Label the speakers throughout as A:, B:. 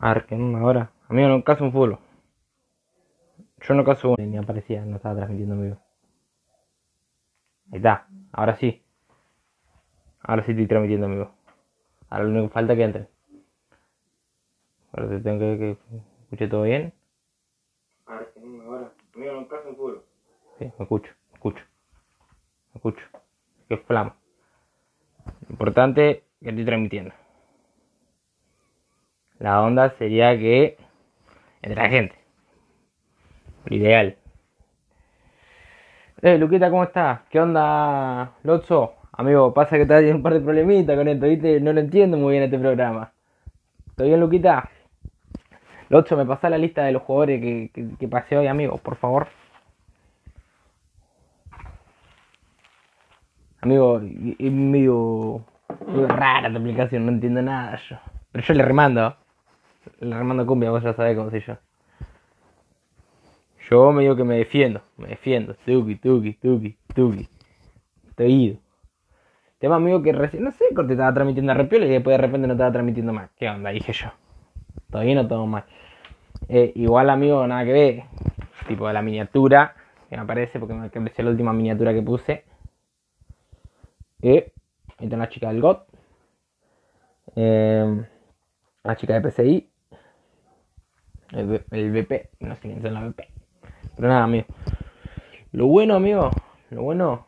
A: A ver, ¿qué onda ahora? Amigo, no caso un fútbol. Yo no caso ni aparecía, no estaba transmitiendo en vivo. Ahí está, ahora sí. Ahora sí estoy transmitiendo en vivo. Ahora lo único que falta es que entre. Ahora te tengo que, que escuche todo bien. A ver, ¿qué onda ahora? Amigo, no caso un fútbol. Sí, me escucho, me escucho. Me escucho. Que flama. Importante que estoy transmitiendo. La onda sería que entre la gente. Lo ideal. Eh, Luquita, ¿cómo estás? ¿Qué onda, Lotso? Amigo, pasa que está un par de problemitas con esto, ¿viste? No lo entiendo muy bien este programa. ¿Todo bien, Luquita? Lotso, me pasa la lista de los jugadores que, que, que pasé hoy, amigo, por favor. Amigo, es medio, medio rara tu aplicación, no entiendo nada yo. Pero yo le remando. Le remando cumbia, vos ya sabés cómo soy yo. Yo medio que me defiendo, me defiendo. Tuki, tuki, tuki, tuki. Estoy ido. Tema amigo que recién, no sé, corte estaba transmitiendo a Repiola y después de repente no estaba transmitiendo más. ¿Qué onda? Dije yo. ¿Todo bien o todo mal? Eh, igual amigo, nada que ver. Tipo de la miniatura que me aparece porque me apareció la última miniatura que puse. Eh, ahí está la chica del GOT. Eh, la chica de PCI. El, BP. No sé quién son la BP. Pero nada, amigo. Lo bueno, amigo. Lo bueno.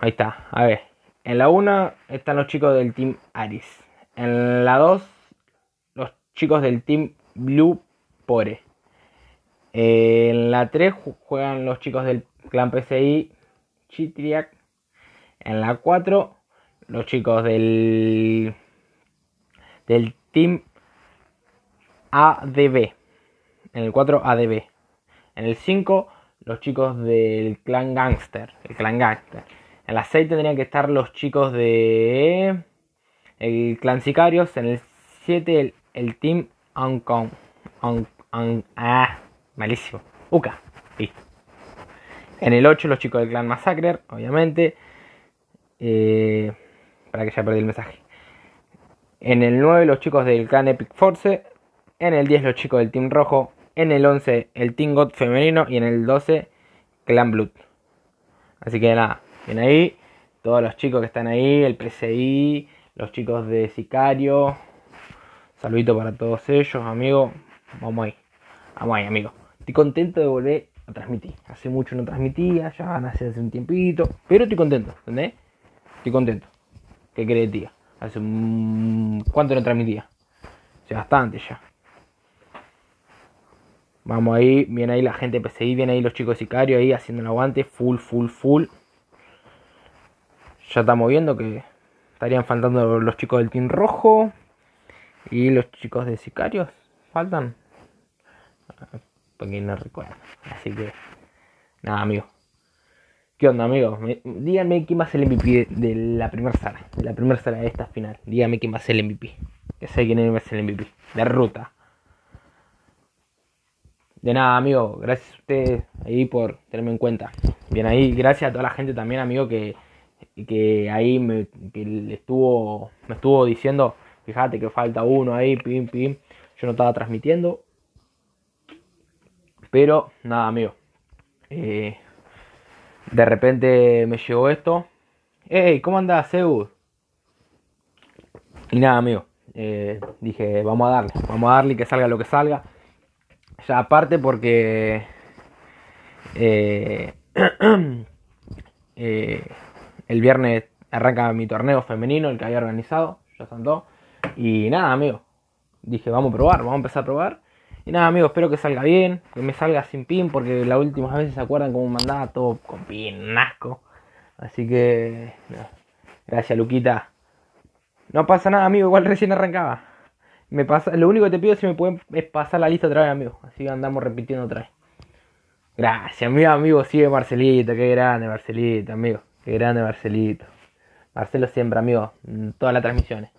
A: Ahí está. A ver. En la 1 están los chicos del Team Aris. En la 2, los chicos del Team Blue Pore. En la 3 juegan los chicos del clan PCI Chitriac. En la 4, los chicos del, del Team ADB. En el 4, ADB. En el 5, los chicos del clan Gangster. El clan Gangster. En la 6 tendrían que estar los chicos de el clan Sicarios. En el 7, el, Team Ancon. An- An- ah, malísimo. Uka. Listo. En el 8, los chicos del clan Massacrer, obviamente. Eh, para que ya perdí el mensaje. En el 9 los chicos del clan Epic Force. En el 10 los chicos del Team Rojo. En el 11 el Team God femenino. Y en el 12 Clan Blood. Así que nada, bien ahí. Todos los chicos que están ahí. El PCI. Los chicos de Sicario. Saludito para todos ellos, amigos. Vamos ahí. Vamos ahí, amigos. Estoy contento de volver a transmitir. Hace mucho no transmitía, ya van a hacer hace un tiempito. Pero estoy contento, ¿entendés? Estoy contento. ¿Qué querés, tía? Hace un... ¿Cuánto no transmitía? Bastante ya. Vamos ahí, viene ahí la gente PCI, viene ahí los chicos de ahí haciendo el aguante, full, full, full. Ya estamos viendo que estarían faltando los chicos del Team Rojo y los chicos de Sicarios. Faltan. Porque no recuerdo. Así que, nada, amigo. ¿Qué onda, amigo? Me- díganme quién va a ser el MVP de, la primera sala. De la primera sala de esta final. Díganme quién va a ser el MVP. Que sé quién va el MVP. De ruta. De nada, amigo. Gracias a ustedes ahí por tenerme en cuenta. Bien ahí. Gracias a toda la gente también, amigo, que, que ahí me, que estuvo, me estuvo diciendo, fíjate que falta uno ahí, pim, pim. Yo no estaba transmitiendo. Pero, nada, amigo. Eh, de repente me llegó esto. Hey, ¿cómo andás, Zeus? Y nada, amigo. eh, dije, vamos a darle, vamos a darle que salga lo que salga. Ya aparte porque eh, eh, el viernes arranca mi torneo femenino, el que había organizado, ya todos. Y nada, amigo. Dije, vamos a probar, vamos a empezar a probar. Y nada, amigo, espero que salga bien, que me salga sin pin, porque las últimas veces se acuerdan cómo mandaba todo con pin, asco. Así que, gracias, Luquita. No pasa nada, amigo, igual recién arrancaba. Me pasa, lo único que te pido es si me pueden es pasar la lista otra vez, amigo. Así andamos repitiendo otra vez. Gracias, mi amigo, sigue Marcelito, qué grande Marcelito, amigo. Qué grande Marcelito. Marcelo siempre, amigo, en todas las transmisiones.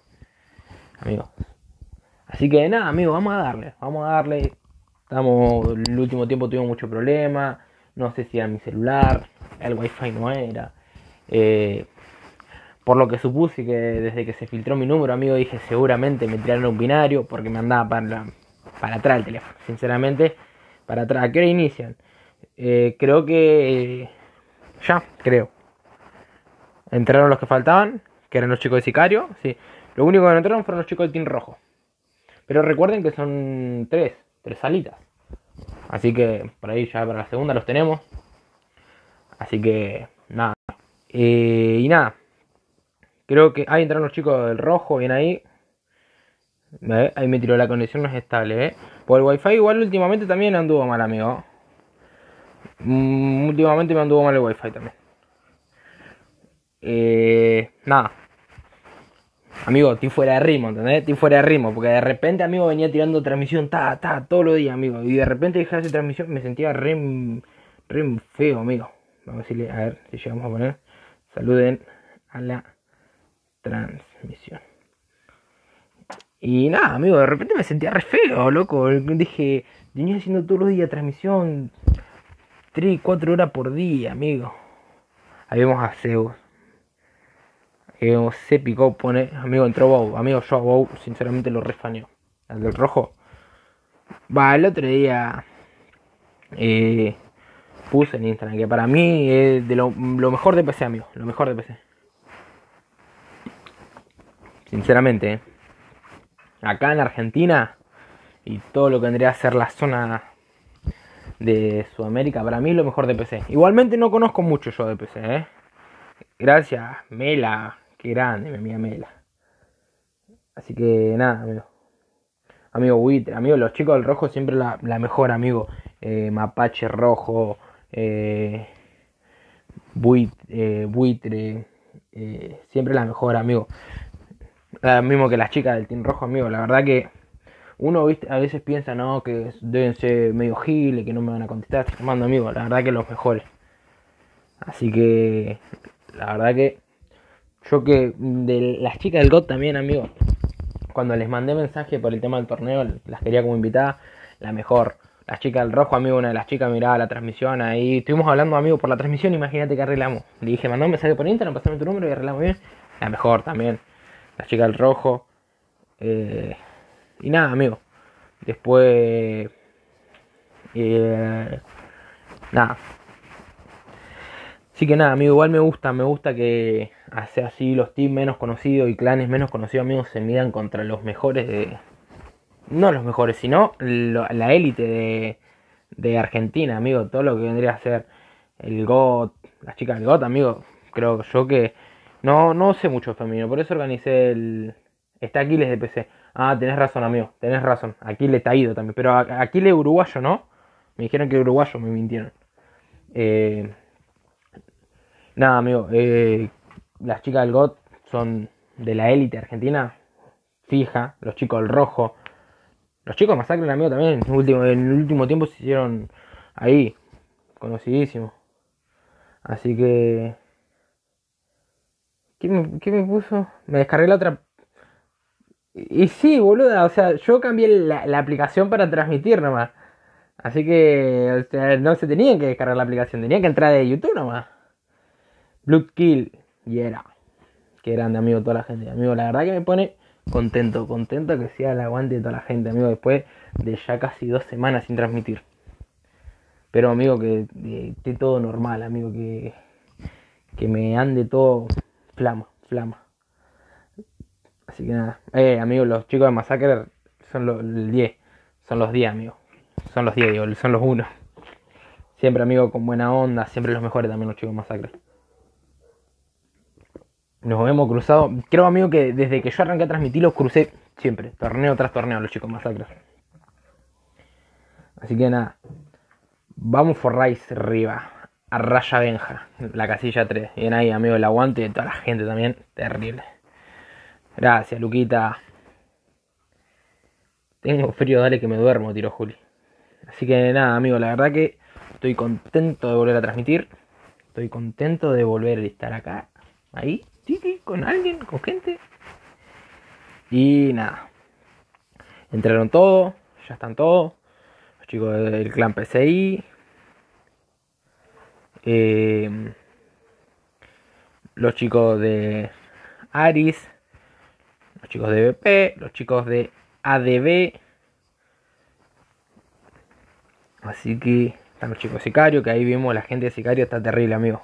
A: Amigo. Así que nada, amigo, vamos a darle, vamos a darle. Estamos, el último tiempo tuvimos mucho problema. No sé si era mi celular, el wifi no era. Eh, por lo que supuse que desde que se filtró mi número, amigo, dije seguramente me tiraron un binario porque me andaba para, para atrás el teléfono. Sinceramente, para atrás. ¿A qué hora inician? Eh, creo que... ya, creo. Entraron los que faltaban, que eran los chicos de Sicario. Sí. Lo único que no entraron fueron los chicos del Team Rojo. Pero recuerden que son tres, tres salitas. Así que por ahí ya para la segunda los tenemos. Así que nada. Eh, y nada. Creo que ahí entraron los chicos del rojo, bien ahí. Ahí me tiró la conexión no es estable, ¿eh? Por el wifi igual últimamente también anduvo mal, amigo. Mm, últimamente me anduvo mal el wifi también. Eh, nada. Amigo, estoy fuera de ritmo, ¿entendés? Estoy fuera de ritmo, porque de repente, amigo, venía tirando transmisión, ta, ta, todos los días, amigo. Y de repente dejé de transmisión, me sentía re, re feo, amigo. Vamos a decirle, a ver si llegamos a poner. Saluden a la transmisión. Y nada, amigo, de repente me sentía re feo, loco. Dije, venía haciendo todos los días transmisión 3, 4 horas por día, amigo. Ahí vemos a Zeus. Vemos se picó, pone, amigo, entró Bow. Amigo, yo Bow, sinceramente lo refaneó. Al del rojo. Va, el otro día eh, puse en Instagram que para mí es de lo, lo mejor de PC, amigo. Lo mejor de PC. Sinceramente, eh acá en Argentina y todo lo que vendría a ser la zona de Sudamérica, para mí lo mejor de PC. Igualmente no conozco mucho yo de PC, ¿eh? Gracias, Mela, qué grande, mi amiga Mela. Así que nada, amigo. Amigo Buitre, amigo, los chicos del rojo siempre la, mejor, amigo. Eh, mapache rojo, eh, buitre, buitre eh, siempre la mejor, amigo mismo que las chicas del Team Rojo, amigo. La verdad que uno a veces piensa, no, que deben ser medio giles, que no me van a contestar. Tomando, amigo. La verdad que los mejores. Así que, la verdad que yo que de las chicas del GOT también, amigo. Cuando les mandé mensaje por el tema del torneo, las quería como invitada, la mejor. Las chicas del rojo, amigo, una de las chicas miraba la transmisión ahí. Estuvimos hablando, amigo, por la transmisión. Imagínate que arreglamos. Le dije, mandó un mensaje por Instagram, pasame tu número y arreglamos bien. La mejor también la chica del rojo. Eh, y nada, amigo. Después... Eh, nada. Así que nada, amigo, igual me gusta, me gusta que hace así los teams menos conocidos y clanes menos conocidos, amigos, se midan contra los mejores de... No los mejores, sino la élite de, de Argentina, amigo. Todo lo que vendría a ser el GOT, las chicas del GOT, amigo. Creo yo que no, no sé mucho femenino, por eso organicé el. Está Aquiles de PC. Ah, tenés razón, amigo, tenés razón. Aquiles ido también. Pero Aquiles uruguayo, ¿no? Me dijeron que uruguayo, me mintieron. Eh, nada, amigo. Eh, las chicas del GOT son de la élite argentina. Fija. Los chicos del rojo. Los chicos de Masacre, amigo, también. En último, en el último tiempo se hicieron ahí. Conocidísimos. Así que ¿Qué me, puso? Me descargué la otra. Y sí, boluda, o sea, yo cambié la, aplicación para transmitir nomás. Así que, o sea, no se tenía que descargar la aplicación, tenía que entrar de YouTube nomás. Bloodkill, y era. Qué grande, amigo, toda la gente. Amigo, la verdad que me pone contento, contento que sea el aguante de toda la gente, amigo, después de ya casi dos semanas sin transmitir. Pero, amigo, que esté todo normal, amigo, que, que me ande todo Flama, flama. Así que nada. Eh, amigos, los chicos de Massacre son los 10. Son los 10, amigos. Son los 10, son los 1. Siempre, amigo, con buena onda. Siempre los mejores también los chicos de Massacre. Nos hemos cruzado. Creo, amigo, que desde que yo arranqué a transmitir los crucé siempre. Torneo tras torneo, los chicos Massacre. Así que nada. Vamos for arriba a Raya Benja, la casilla 3. Bien ahí, amigo, el aguante de toda la gente también. Terrible. Gracias, Luquita. Tengo frío, dale que me duermo, tiro Juli. Así que nada, amigo, la verdad que estoy contento de volver a transmitir. Estoy contento de volver a estar acá, ahí, con alguien, con gente. Y nada. Entraron todos, ya están todos. Los chicos del clan PCI, eh, los chicos de Aris, los chicos de BP, los chicos de ADB. Así que están los chicos de Sicario, que ahí vimos la gente de Sicario está terrible, amigo.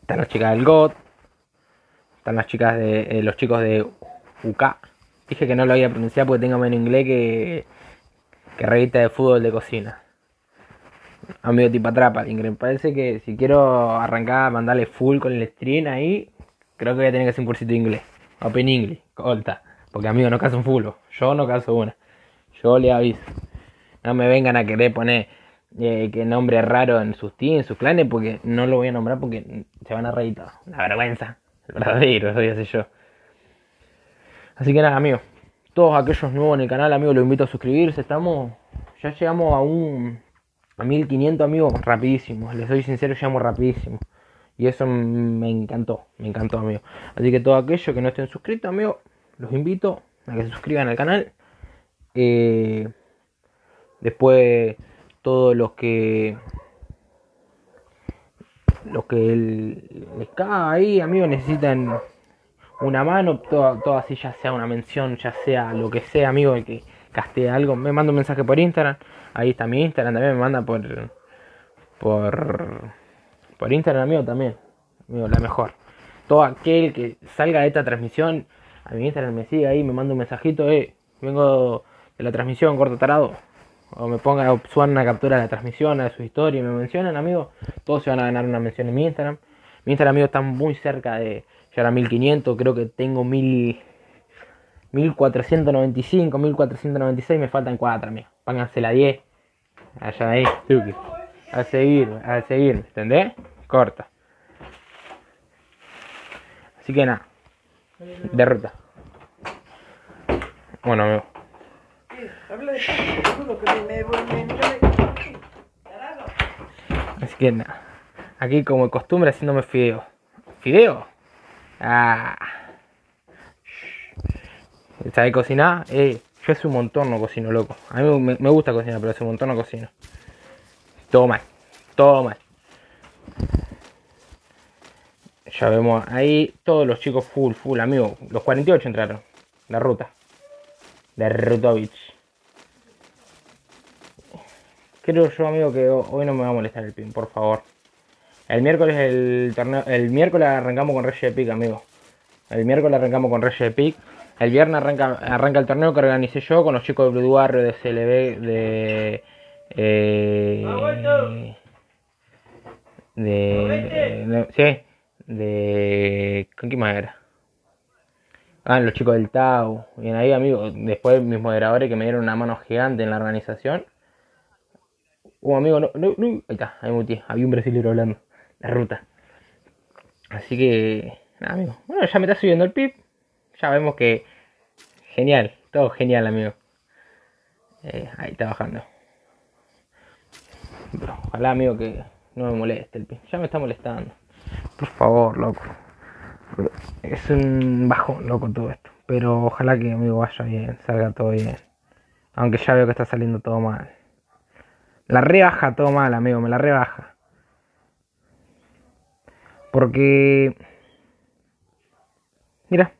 A: Están las chicas del GOT. Están las chicas de eh, los chicos de UK. Dije que no lo había pronunciado porque tengo menos inglés que, que revista de fútbol de cocina. Amigo tipo atrapa, parece que si quiero arrancar, mandarle full con el stream ahí, creo que voy a tener que hacer un cursito de inglés. Open English, corta. Porque amigo, no caso un full. Yo no caso una. Yo le aviso. No me vengan a querer poner eh, que nombre raro en sus teams, en sus clanes, porque no lo voy a nombrar porque se van a reír todo. La vergüenza. Verdadero, ya sé yo. Así que nada, amigo. Todos aquellos nuevos en el canal, amigo, los invito a suscribirse. Estamos. Ya llegamos a un. A 1500 amigos rapidísimo. Les soy sincero, llegamos rapidísimo. Y eso me encantó, me encantó, amigo. Así que todos aquellos que no estén suscritos, amigo, los invito a que se suscriban al canal. Eh, después, todos los que los que les caga ahí, amigos, necesitan una mano, todo, todo, así, ya sea una mención, ya sea lo que sea, amigo, el que castee algo, me manda un mensaje por Instagram, ahí está mi Instagram, también me manda por por por Instagram, amigo, también, amigo, la mejor. Todo aquel que salga de esta transmisión, a mi Instagram me sigue ahí, me manda un mensajito, eh, vengo de la transmisión, corto tarado, o me ponga, o suban una captura de la transmisión, de su historia y me mencionan, amigo, todos se van a ganar una mención en mi Instagram. Mi Instagram, amigo, está muy cerca de llegar a 1500, creo que tengo 1000, 1495, 1496, me faltan 4, amigo. Pónganse la 10. Allá ahí, A seguir, a seguir, ¿entendés? Corta. Así que nada. Derrota. Bueno, amigo. Así que nada. Aquí como de costumbre haciéndome fideo. ¿Fideo? Ah. ¿Sabes cocinar? Eh, yo hace un montón no cocino, loco. A mí me, gusta cocinar, pero hace un montón no cocino. Todo mal. Todo mal. Ya vemos ahí todos los chicos full, full, amigo. Los 48 entraron. La ruta. De Rutovich. Creo yo, amigo, que hoy no me va a molestar el pin, por favor. El miércoles el torneo, el miércoles arrancamos con Reyes de Pic, amigo. El miércoles arrancamos con Reyes de Pic. El viernes arranca, arranca el torneo que organicé yo con los chicos de Blue de CLB, de... Eh, de, sí, de... ¿Con qué más era? Ah, los chicos del Tau. Bien ahí, amigo. Después mis moderadores que me dieron una mano gigante en la organización. Uh, amigo, no, no, no. Ahí está, ahí muteé. Había un brasileño hablando. La ruta. Así que, nada, amigo. Bueno, ya me está subiendo el pip. Ya vemos que. Genial, todo genial, amigo. Eh, ahí está bajando. ojalá, amigo, que no me moleste el pip. Ya me está molestando. Por favor, loco. Es un bajo, loco, todo esto. Pero ojalá que, amigo, vaya bien, salga todo bien. Aunque ya veo que está saliendo todo mal. La rebaja todo mal, amigo, me la rebaja. Porque... Mira.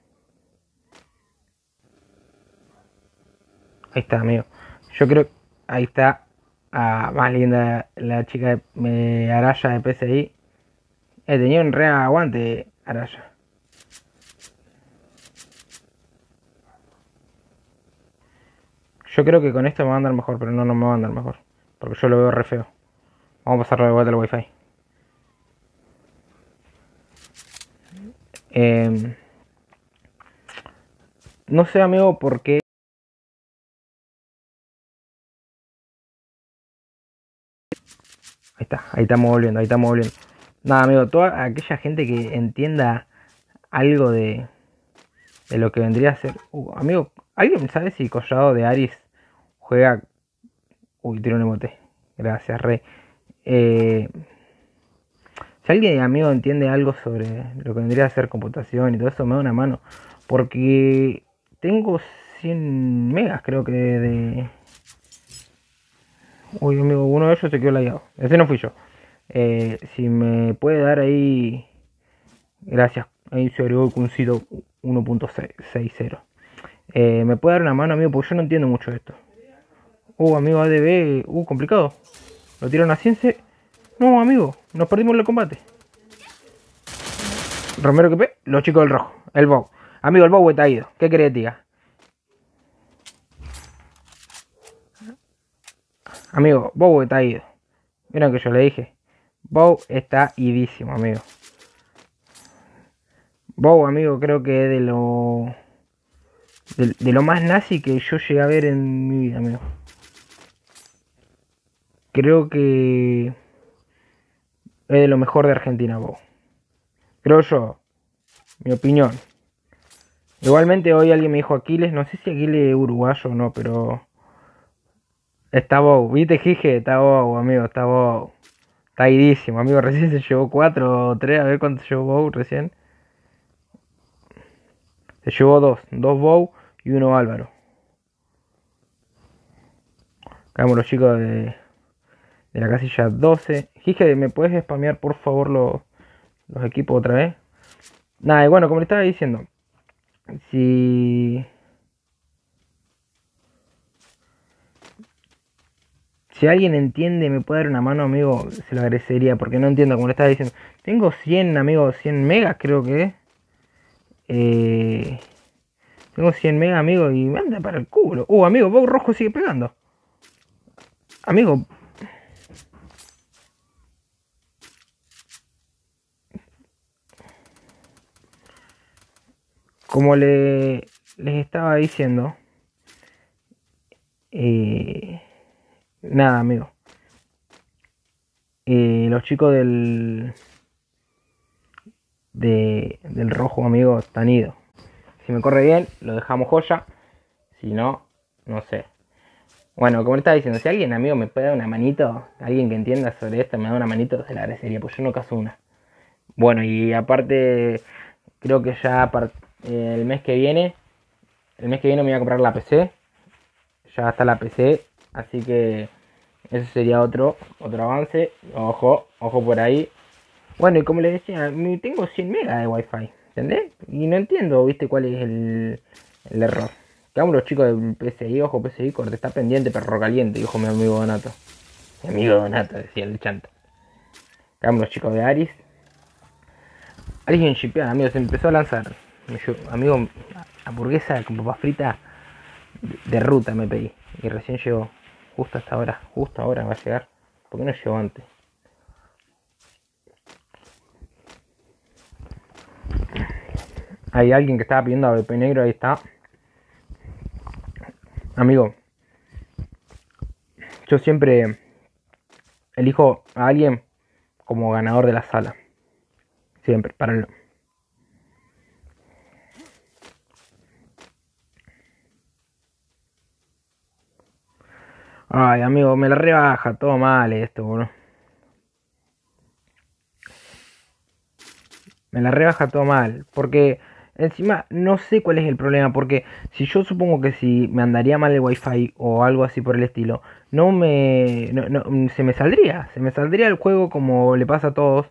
A: Ahí está, amigo. Yo creo... Ahí está. Ah, más linda la chica de Araya de PCI. He tenido un re aguante Araya. Yo creo que con esto me va a andar mejor, pero no, no me va a andar mejor. Porque yo lo veo re feo. Vamos a pasarlo de vuelta al wifi. Eh, no sé, amigo, por qué. Ahí está, ahí estamos volviendo, ahí estamos volviendo. Nada, amigo, toda aquella gente que entienda algo de, de lo que vendría a ser. Uh, amigo, ¿alguien sabe si Collado de Aris juega. Uy, tiro un emote. Gracias, Rey. Eh, si alguien, amigo, entiende algo sobre lo que vendría a ser computación y todo eso, me da una mano. Porque tengo 100 megas, creo que de. Uy, amigo, uno de ellos se quedó lagueado. Ese no fui yo. Eh, si me puede dar ahí. Gracias, Ahí se agregó el Cuncito 1.60. Eh, ¿Me puede dar una mano, amigo? Porque yo no entiendo mucho esto. Uh, amigo ADB. Uh, complicado. Lo tiraron a Cience. No, amigo. Nos perdimos el combate. Romero que pe. Los chicos del rojo. El Bow. Amigo, el Bow está ido. ¿Qué querés que diga? Amigo, Bow está ido. Miren que yo le dije. Bow está idísimo, amigo. Bow, amigo, creo que es de lo. De, lo más nazi que yo llegué a ver en mi vida, amigo. Creo que. Es de lo mejor de Argentina, Bow. Creo yo. Mi opinión. Igualmente hoy alguien me dijo Aquiles, no sé si Aquiles es uruguayo o no, pero Está Bow, viste Gige, está Bow, amigo, está Bow. Está idísimo, amigo, recién se llevó 4 o 3, a ver cuánto llevó Bow recién. Se llevó 2, 2 Bow y 1 Álvaro. Acabamos los chicos de, de la casilla 12. Gige, ¿me puedes spamear por favor los, los equipos otra vez? Nada, y bueno, como le estaba diciendo, si Si alguien entiende, me puede dar una mano, amigo, se lo agradecería, porque no entiendo, como le estaba diciendo. Tengo 100, amigo, 100 megas, creo que. Eh, tengo 100 megas, amigo, y me anda para el culo. Uh, amigo, Bow Rojo sigue pegando. Amigo. Como le, les estaba diciendo. Eh, Nada, amigo. Y los chicos del. De, del rojo, amigo, están idos. Si me corre bien, lo dejamos joya. Si no, no sé. Bueno, como le estaba diciendo, si alguien, amigo, me puede dar una manito, alguien que entienda sobre esto, me da una manito, se la agradecería, pues yo no caso una. Bueno, y aparte, creo que ya el mes que viene, el mes que viene me voy a comprar la PC. Ya está la PC, así que ese sería otro, otro avance. Ojo, ojo por ahí. Bueno, y como les decía, tengo 100 megas de wifi, ¿entendés? Y no entiendo, ¿viste? ¿Cuál es el, el error? Quedamos los chicos del PCI, ojo PCI, corte, está pendiente, perro caliente, dijo mi amigo Donato. Mi amigo Donato, decía el chanta. Quedamos los chicos de Aris. Aris en shipeada, amigo, se empezó a lanzar. Amigo, hamburguesa con papas fritas de ruta me pedí. Y recién llegó. Justo hasta ahora, justo ahora va a llegar. ¿Por qué no llegó antes? Hay alguien que estaba pidiendo a BP Negro, ahí está. Amigo, yo siempre elijo a alguien como ganador de la sala. Siempre, para. Ay, amigo, me la rebaja, todo mal esto, boludo. Me la rebaja todo mal, porque encima no sé cuál es el problema, porque si yo supongo que si me andaría mal el wifi o algo así por el estilo, no me... No, se me saldría, se me saldría el juego como le pasa a todos,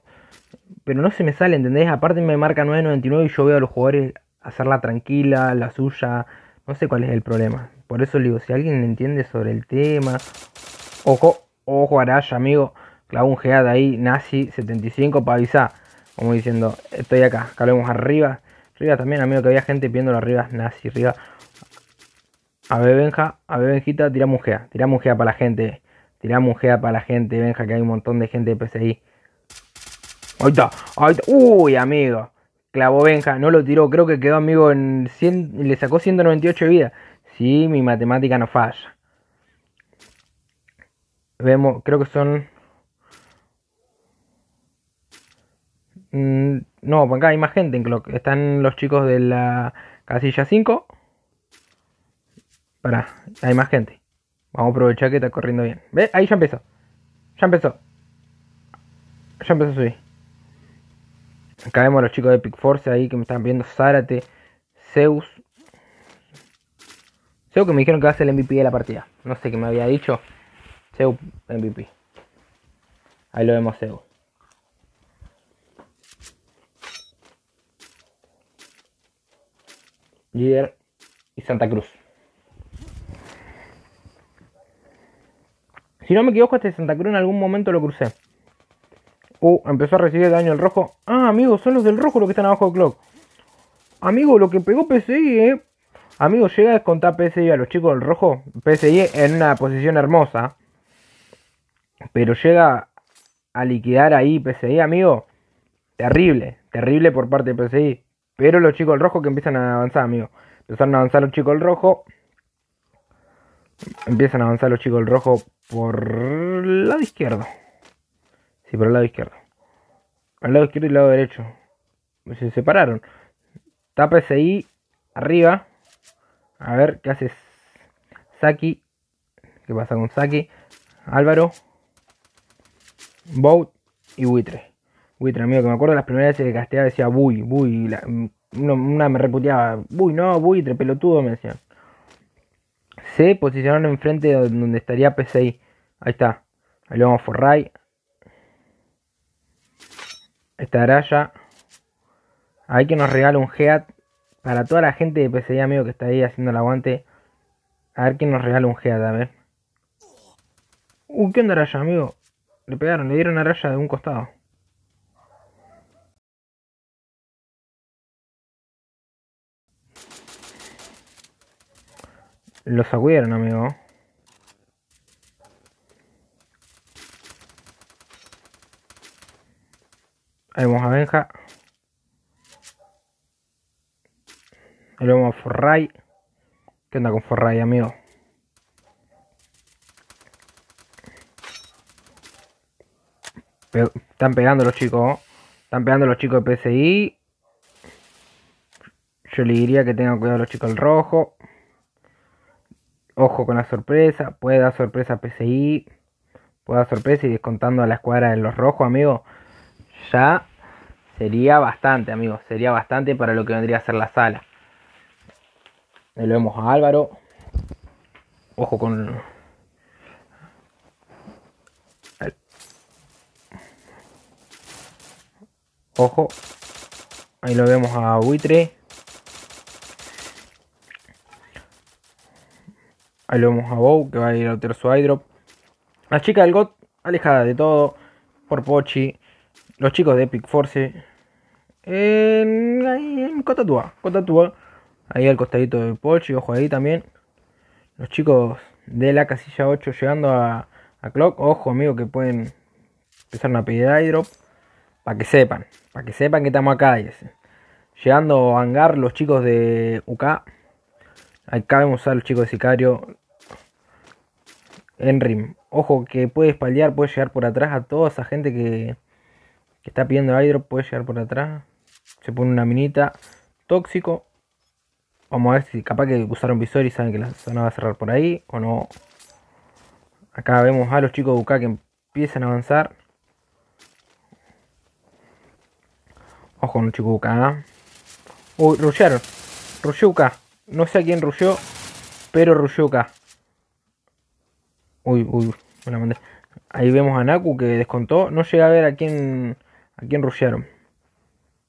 A: pero no se me sale, ¿entendés? Aparte me marca 9.99 y yo veo a los jugadores hacerla tranquila, la suya, no sé cuál es el problema. Por eso le digo, si alguien entiende sobre el tema. Ojo, ojo Araya, amigo. Clavo un geada ahí, nazi 75 para avisar. Como diciendo, estoy acá, vemos arriba. Arriba también, amigo, que había gente viéndolo arriba, nazi, arriba. A ver, Benja, a ver, Benjita, tiramos un gea. Tiramos para la gente. Tiramos un para la gente, Benja, que hay un montón de gente de PCI. Ahí está, ahí está. Uy, amigo. Clavo Benja, no lo tiró, creo que quedó amigo en 100, le sacó 198 de Sí, mi matemática no falla. Vemos, creo que son... Mm, no, acá hay más gente. Están los chicos de la casilla 5. Para, hay más gente. Vamos a aprovechar que está corriendo bien. ¿Ve? Ahí ya empezó. Ya empezó. Ya empezó a subir. Acá vemos los chicos de Epic Force ahí que me están viendo. Zárate, Zeus, Seu que me dijeron que va a ser el MVP de la partida. No sé qué me había dicho. Seu MVP. Ahí lo vemos Seu. Líder y Santa Cruz. Si no me equivoco, este Santa Cruz en algún momento lo crucé. Uh, empezó a recibir daño el rojo. Ah, amigos, son los del rojo los que están abajo de Clock. Amigo, lo que pegó PSI, eh. Amigo, llega a descontar PSI a los chicos del rojo. PSI en una posición hermosa. Pero llega a liquidar ahí PSI, amigo. Terrible, terrible por parte de PSI. Pero los chicos del rojo que empiezan a avanzar, amigo. Empezaron a avanzar los chicos del rojo. Empiezan a avanzar los chicos del rojo por el lado izquierdo. Sí, por el lado izquierdo. Al lado izquierdo y el lado derecho. Se separaron. Está PSI arriba. A ver qué hace Saki. ¿Qué pasa con Saki? Álvaro. Boat y Buitre. Buitre, amigo, que me acuerdo las primeras veces que casteaba decía Bui, Bui. una, me reputeaba, Bui, no, Buitre, pelotudo, me decían. Se posicionaron enfrente de donde estaría PCI. Ahí está. Ahí lo vamos Forray. Esta Araya. Hay que nos regala un Heat. Para toda la gente de PCI, amigo, que está ahí haciendo el aguante. A ver quién nos regala un Heat, a ver. Uy, ¿qué onda Araya, amigo? Le pegaron, le dieron a Araya de un costado. Lo sacudieron, amigo. Ahí vamos a Benja. Ahí vamos a Forray. ¿Qué onda con Forray, amigo? están pegando los chicos. Están pegando los chicos de PSI. Yo le diría que tengan cuidado los chicos del rojo. Ojo con la sorpresa. Puede dar sorpresa a. Puede dar sorpresa y descontando a la escuadra de los rojos, amigo. Ya sería bastante, amigo. Sería bastante para lo que vendría a ser la sala. Ahí lo vemos a Álvaro. Ojo con. Ojo. Ahí lo vemos a Buitre. Ahí lo vemos a Bow, que va a ir a meter su iDrop. La chica del GOT, alejada de todo. Por Pochi. Los chicos de Epic Force. En, en Cotatua. Cotatua. Ahí al costadito de Pochi. Ojo ahí también. Los chicos de la casilla 8 llegando a, Clock. Ojo, amigo, que pueden empezar una pedida de iDrop. Para que sepan. Para que sepan que estamos acá. Llegando a hangar los chicos de UK. Acá vemos a los chicos de Sicario. Enrim. Ojo que puede espaldear, puede llegar por atrás a toda esa gente que, que está pidiendo hidro. Puede llegar por atrás. Se pone una minita. Tóxico. Vamos a ver si capaz que usaron visor y saben que la zona va a cerrar por ahí o no. Acá vemos a los chicos de UK que empiezan a avanzar. Ojo con los chicos de UK. Uy, rushearon. Rusheó. No sé a quién rusheó, pero rusheó. Uy, uy, me la mandé. Ahí vemos a Naku que descontó. No llega a ver a quién, a quién rushearon.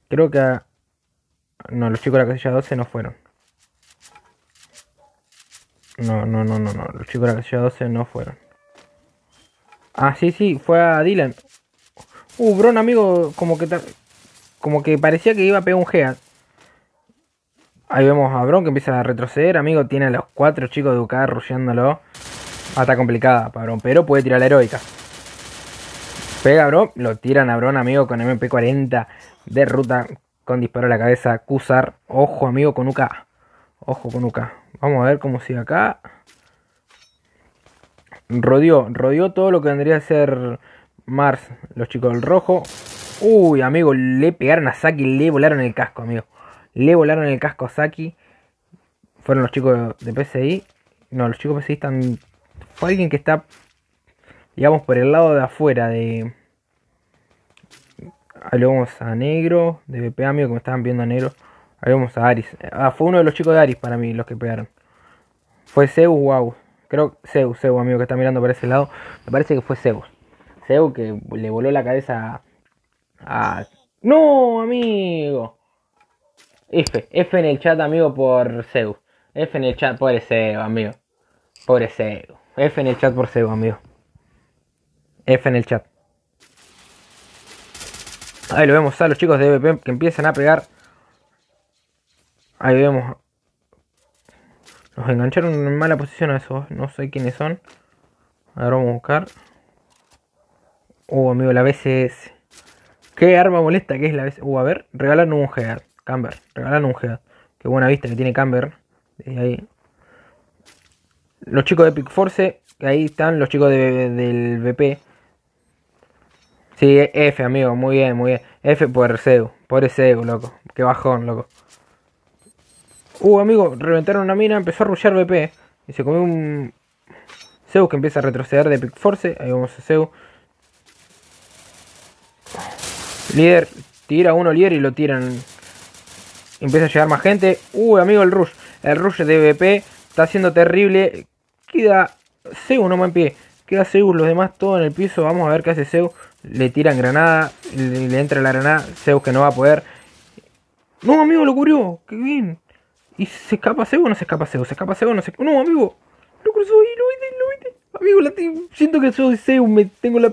A: Creo que a... No, los chicos de la casilla 12 no fueron. No, no, no, no, no. Los chicos de la casilla 12 no fueron. Ah, sí, sí, fue a Dylan. Uh, Bron, amigo, como que como que parecía que iba a pegar un Geat. Ahí vemos a Bron que empieza a retroceder, amigo. Tiene a los cuatro chicos de UK rusheándolo. Ah, está complicada pero puede tirar la heroica. Pega a Bron, lo tiran a Bron, amigo, con MP40 de ruta con disparo a la cabeza. Cusar, ojo, amigo, con UK. Ojo con UK. Vamos a ver cómo sigue acá. Rodeó, rodeó todo lo que vendría a ser Mars, los chicos del rojo. Uy, amigo, le pegaron a Saki, le volaron el casco, amigo. Le volaron el casco a Saki. Fueron los chicos de PCI. No, los chicos de PCI están. Fue alguien que está. Digamos por el lado de afuera de. Vamos a negro. De BPA amigo que me estaban viendo a negro. Ahí vamos a Aris. Ah, fue uno de los chicos de Aris para mí los que pegaron. Fue Zeus, wow. Creo Zeus, Zeus, amigo que está mirando por ese lado. Me parece que fue Zeus. Zeus que le voló la cabeza a. ¡No, amigo! F, F en el chat, amigo, por Zeus. F en el chat, pobre Zeus, amigo. Pobre Zeus. F en el chat por Zeus, amigo. F en el chat. Ahí lo vemos a los chicos de EVP que empiezan a pegar. Ahí vemos. Nos engancharon en mala posición a esos. No sé quiénes son. Ahora vamos a buscar. Uh, amigo, la BCS. Qué arma molesta que es la BCS. Uh, a ver, regalan un Head. Camber, regalan un Head. Qué buena vista que tiene Camber. Ahí. Los chicos de Epic Force. Ahí están los chicos del VP. Sí, F, amigo, muy bien, muy bien. F por Seu, por Seu, loco. Qué bajón, loco. Uh, amigo, reventaron una mina, empezó a rushear BP. Y se comió un. Zeus que empieza a retroceder de Epic Force. Ahí vamos a Zeus. Líder, tira uno líder y lo tiran. Empieza a llegar más gente. Uh, amigo, el rush. El rush de BP está siendo terrible. Queda Zeus no en pie. Queda Zeus, los demás todo en el piso. Vamos a ver qué hace Zeus le tiran granada, le, entra la granada, Zeus que no va a poder. No, amigo, lo cubrió, qué bien. Y se escapa Zeus o no se escapa Zeus, se escapa Zeus o no se No, amigo, lo cruzó y lo viste, lo viste. Amigo, la siento que soy Zeus, me tengo la.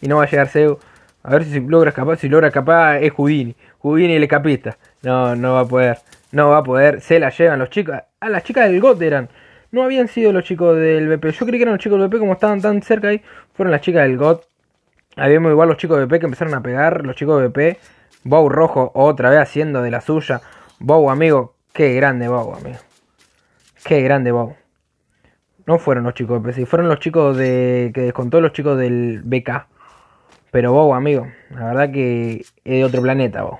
A: Y no va a llegar Zeus. A ver si logra escapar. Si logra escapar es Houdini. Houdini el escapista. No, no va a poder. No va a poder. Se la llevan los chicos. Ah, las chicas del GOT eran. No habían sido los chicos del BP. Yo creí que eran los chicos del BP como estaban tan cerca ahí. Fueron las chicas del GOT. Ahí vemos igual los chicos de BP que empezaron a pegar. Los chicos de BP. Bow rojo otra vez haciendo de la suya. Bow, amigo. Qué grande Bow, amigo. Qué grande Bow. No fueron los chicos de BP, fueron los chicos de. que descontó los chicos del BK. Pero Bow, amigo. La verdad que es de otro planeta, Bow.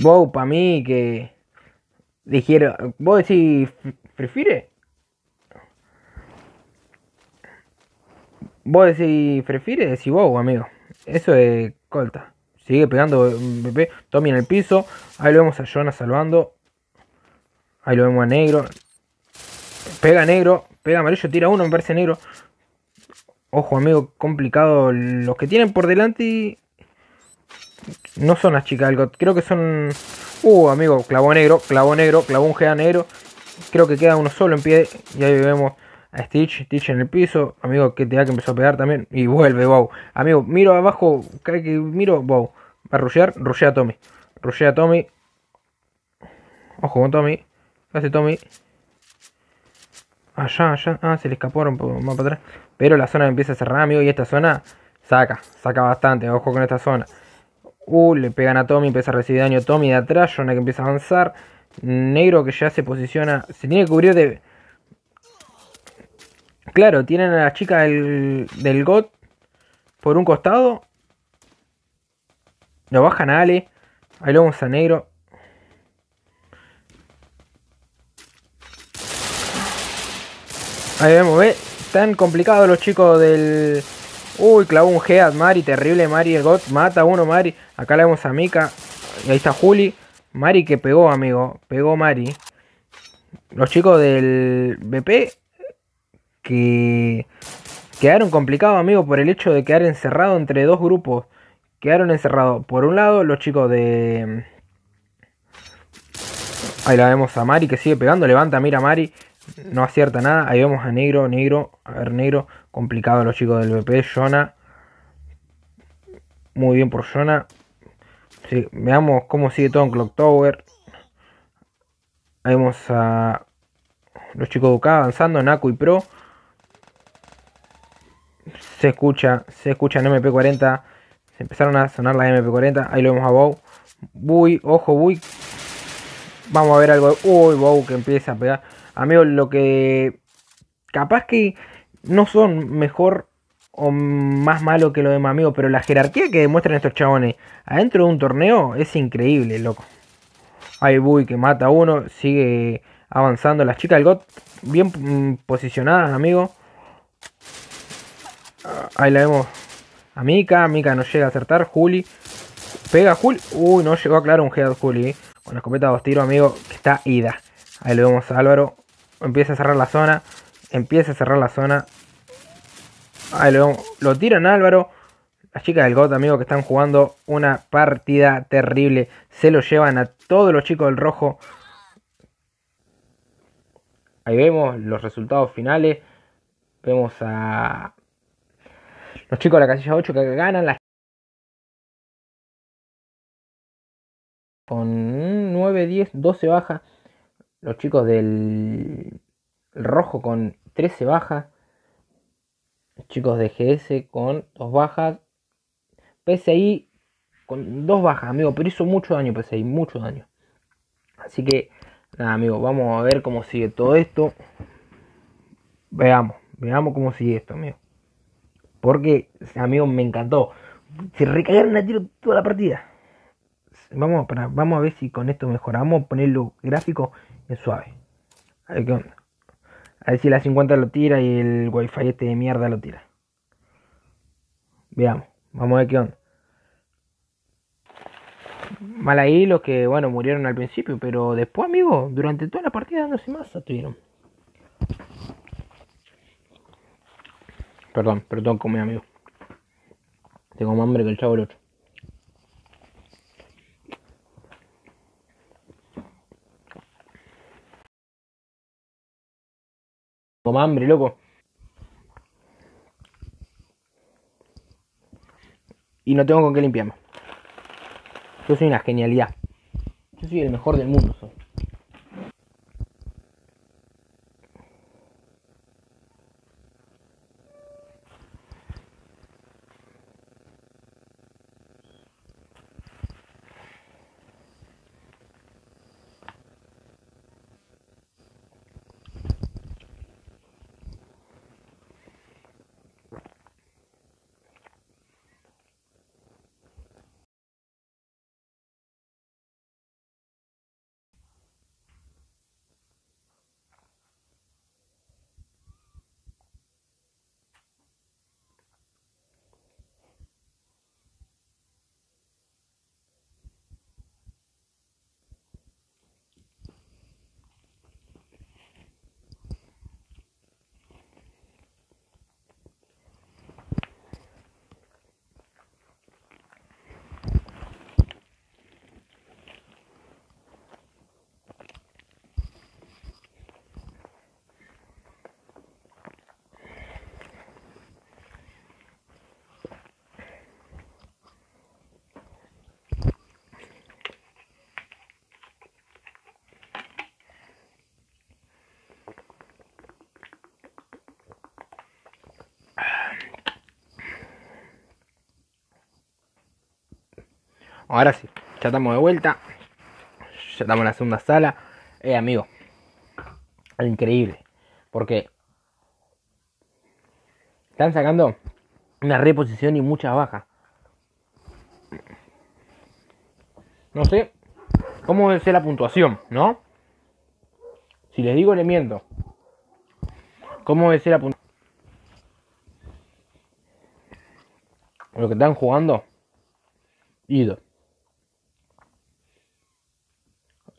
A: Bow, para mí que. Dijeron. ¿Vos decís. ¿Prefiere? Vos decís, prefiere decís wow, amigo. Eso es colta. Sigue pegando BP. Tommy en el piso. Ahí lo vemos a Jonas salvando. Ahí lo vemos a negro. Pega negro. Pega amarillo. Tira uno. Me parece negro. Ojo, amigo. Complicado. Los que tienen por delante. No son las chicas del Creo que son. Uh, amigo. Clavó negro. Clavó negro. Clavó un GA negro. Creo que queda uno solo en pie. Y ahí vemos a Stitch, Stitch en el piso, amigo que te da que empezó a pegar también y vuelve Bow. Amigo, miro abajo, que miro Bow. Va a rushear, rushea a Tommy. Rushea a Tommy. Ojo con Tommy. ¿Qué hace Tommy? Allá, allá. Ah, se le escaparon más para atrás. Pero la zona empieza a cerrar, amigo. Y esta zona saca, saca bastante. Ojo con esta zona. Uh, le pegan a Tommy, empieza a recibir daño Tommy de atrás. Jonah que empieza a avanzar. Negro que ya se posiciona. Se tiene que cubrir de Claro, tienen a la chica del, del GOT por un costado. Lo bajan a Ale. Ahí lo vamos a negro. Ahí vemos, ve. Están complicados los chicos del. Uy, clavó un Head, Mari, terrible Mari, el GOT. Mata a uno, Mari. Acá le vemos a Mika. Y ahí está Juli. Mari que pegó, amigo. Pegó Mari. Los chicos del BP que quedaron complicados, amigo, por el hecho de quedar encerrado entre dos grupos. Quedaron encerrados, por un lado, los chicos de... Ahí la vemos a Mari que sigue pegando, levanta, mira a Mari, no acierta nada. Ahí vemos a Negro, Negro, a ver, Negro, complicado los chicos del BP, Jonah. Muy bien por Jonah. veamos cómo sigue todo en Clock Tower. Ahí vemos a los chicos de UK avanzando, Naku y Pro. Se escucha, se escucha en MP40. Se empezaron a sonar la MP40. Ahí lo vemos a Bow. Buy, ojo, Buy. Vamos a ver algo. Uy, Bow que empieza a pegar. Amigo, lo que. Capaz que no son mejor o más malo que lo demás, amigo. Pero la jerarquía que demuestran estos chabones adentro de un torneo es increíble, loco. Hay Buy que mata a uno. Sigue avanzando. Las chicas del GOT bien posicionadas, amigo. Ahí la vemos a Mika. Mika no llega a acertar. Juli. Pega a Juli. Uy, no llegó a aclarar un head Juli. Con la escopeta dos tiros, amigo. Que está ida. Ahí lo vemos a Álvaro. Empieza a cerrar la zona. Empieza a cerrar la zona. Ahí lo vemos. Lo tiran a Álvaro. Las chicas del GOT, amigos, que están jugando una partida terrible. Se lo llevan a todos los chicos del rojo. Ahí vemos los resultados finales. Vemos a los chicos de la casilla 8 que ganan las con 9, 10, 12 bajas. Los chicos del rojo con 13 bajas. Los chicos de GS con 2 bajas. PSI con 2 bajas, amigo. Pero hizo mucho daño PSI, mucho daño. Así que, nada, amigo. Vamos a ver cómo sigue todo esto. Veamos, veamos cómo sigue esto, amigo. Porque, amigo, me encantó. Se recagaron a tiro toda la partida. Vamos, para, vamos a ver si con esto mejoramos. Ponerlo gráfico en suave. A ver qué onda. A ver si la 50 lo tira y el wifi este de mierda lo tira. Veamos. Vamos a ver qué onda. Mal ahí los que, bueno, murieron al principio. Pero después, amigo, durante toda la partida no sé más estuvieron. Perdón, perdón, come amigo. Tengo más hambre que el chavo el otro. Tengo más hambre, loco. Y no tengo con qué limpiarme. Yo soy una genialidad. Yo soy el mejor del mundo. Ahora sí, ya estamos de vuelta. Ya estamos en la segunda sala. Eh, amigo. Increíble. Porque están sacando una reposición y muchas bajas. No sé cómo debe ser la puntuación, ¿no? Si les digo, le miento. ¿Cómo debe ser la puntuación? Lo que están jugando. Ido.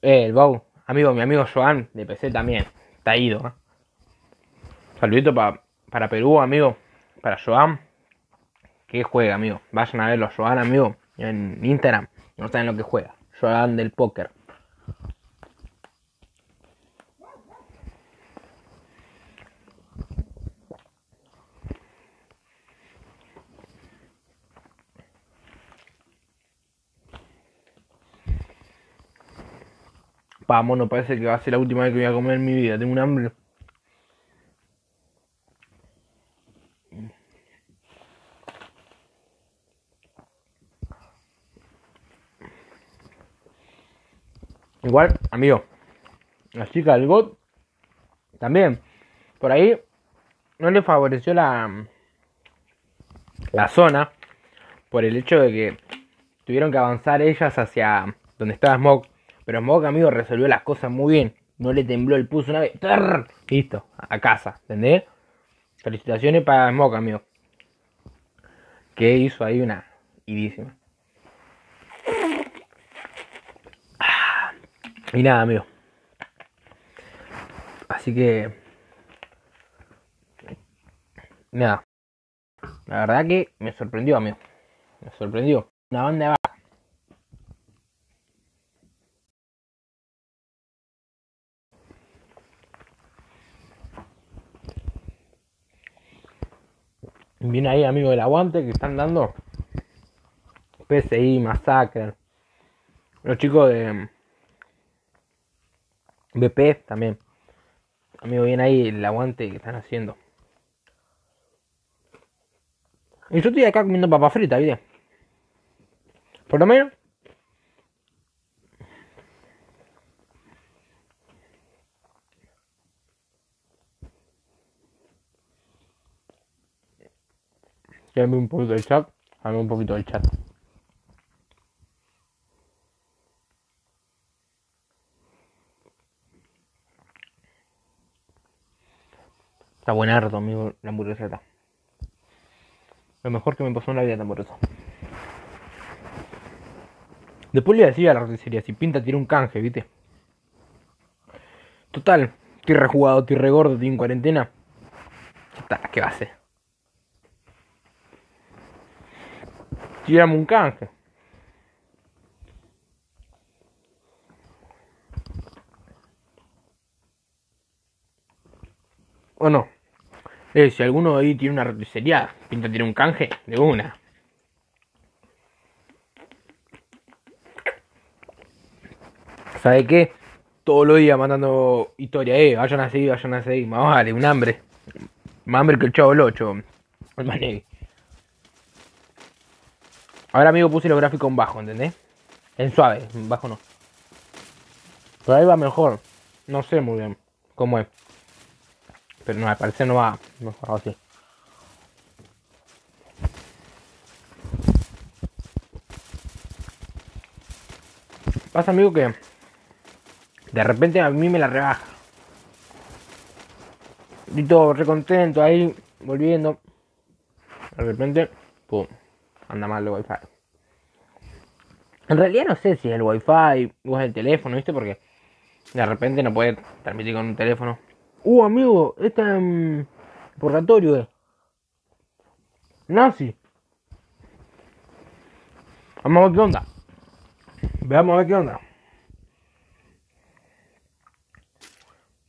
A: Eh, el Bau. Amigo, mi amigo Joan de PC también. Está ido. ¿eh? Saludito para Perú, amigo. Para Joan. Que juega, amigo. Vayan a verlo, Joan, amigo. En Instagram. No saben lo que juega. Joan del póker. Vamos, no parece que va a ser la última vez que voy a comer en mi vida. Tengo un hambre. Igual, amigo, la chica del GOT también, por ahí no le favoreció la, la zona por el hecho de que tuvieron que avanzar ellas hacia donde estaba Smoke pero Smoke, amigo, resolvió las cosas muy bien. No le tembló el pulso una vez. Listo, a casa, ¿entendés? Felicitaciones para Smoke, amigo. Que hizo ahí una idísima. Y nada, amigo. Así que. Nada. La verdad que me sorprendió, amigo. Me sorprendió. Una banda baja. Viene ahí, amigo del aguante, que están dando PSI, Massacre. Los chicos de BP también. Amigo, viene ahí el aguante que están haciendo. Y yo estoy acá comiendo papa frita, ¿viste? Por lo menos. Dame un poquito del chat. Dame un poquito del chat. Está buenardo, amigo, la hamburguesa. Lo mejor que me pasó en la vida, hamburguesa. Después le decía a la roticería, si pinta tiene un canje, ¿viste? Total, estoy rejugado, estoy regordo, estoy en cuarentena. ¿Qué va a hacer? Tiramos un canje. ¿O no? Eh, si alguno ahí tiene una roticería, pinta tiene un canje, de una. ¿Sabe qué? Todos los días mandando historia, eh, vayan a seguir, vayan a seguir, más vale, un hambre. Más hambre que el chavo el 8. Ahora amigo puse los gráficos en bajo, ¿entendés? En suave, en bajo no. Pero ahí va mejor. No sé muy bien cómo es. Pero no, al parecer no va mejor así. Pasa amigo que de repente a mí me la rebaja. Y todo recontento ahí, volviendo. De repente, pum, anda mal el wifi. En realidad no sé si es el wifi o es el teléfono, ¿viste? Porque de repente no puede transmitir con un teléfono. Uh, amigo, este en purgatorio eh. Nazi. Vamos a ver qué onda. Veamos a ver qué onda.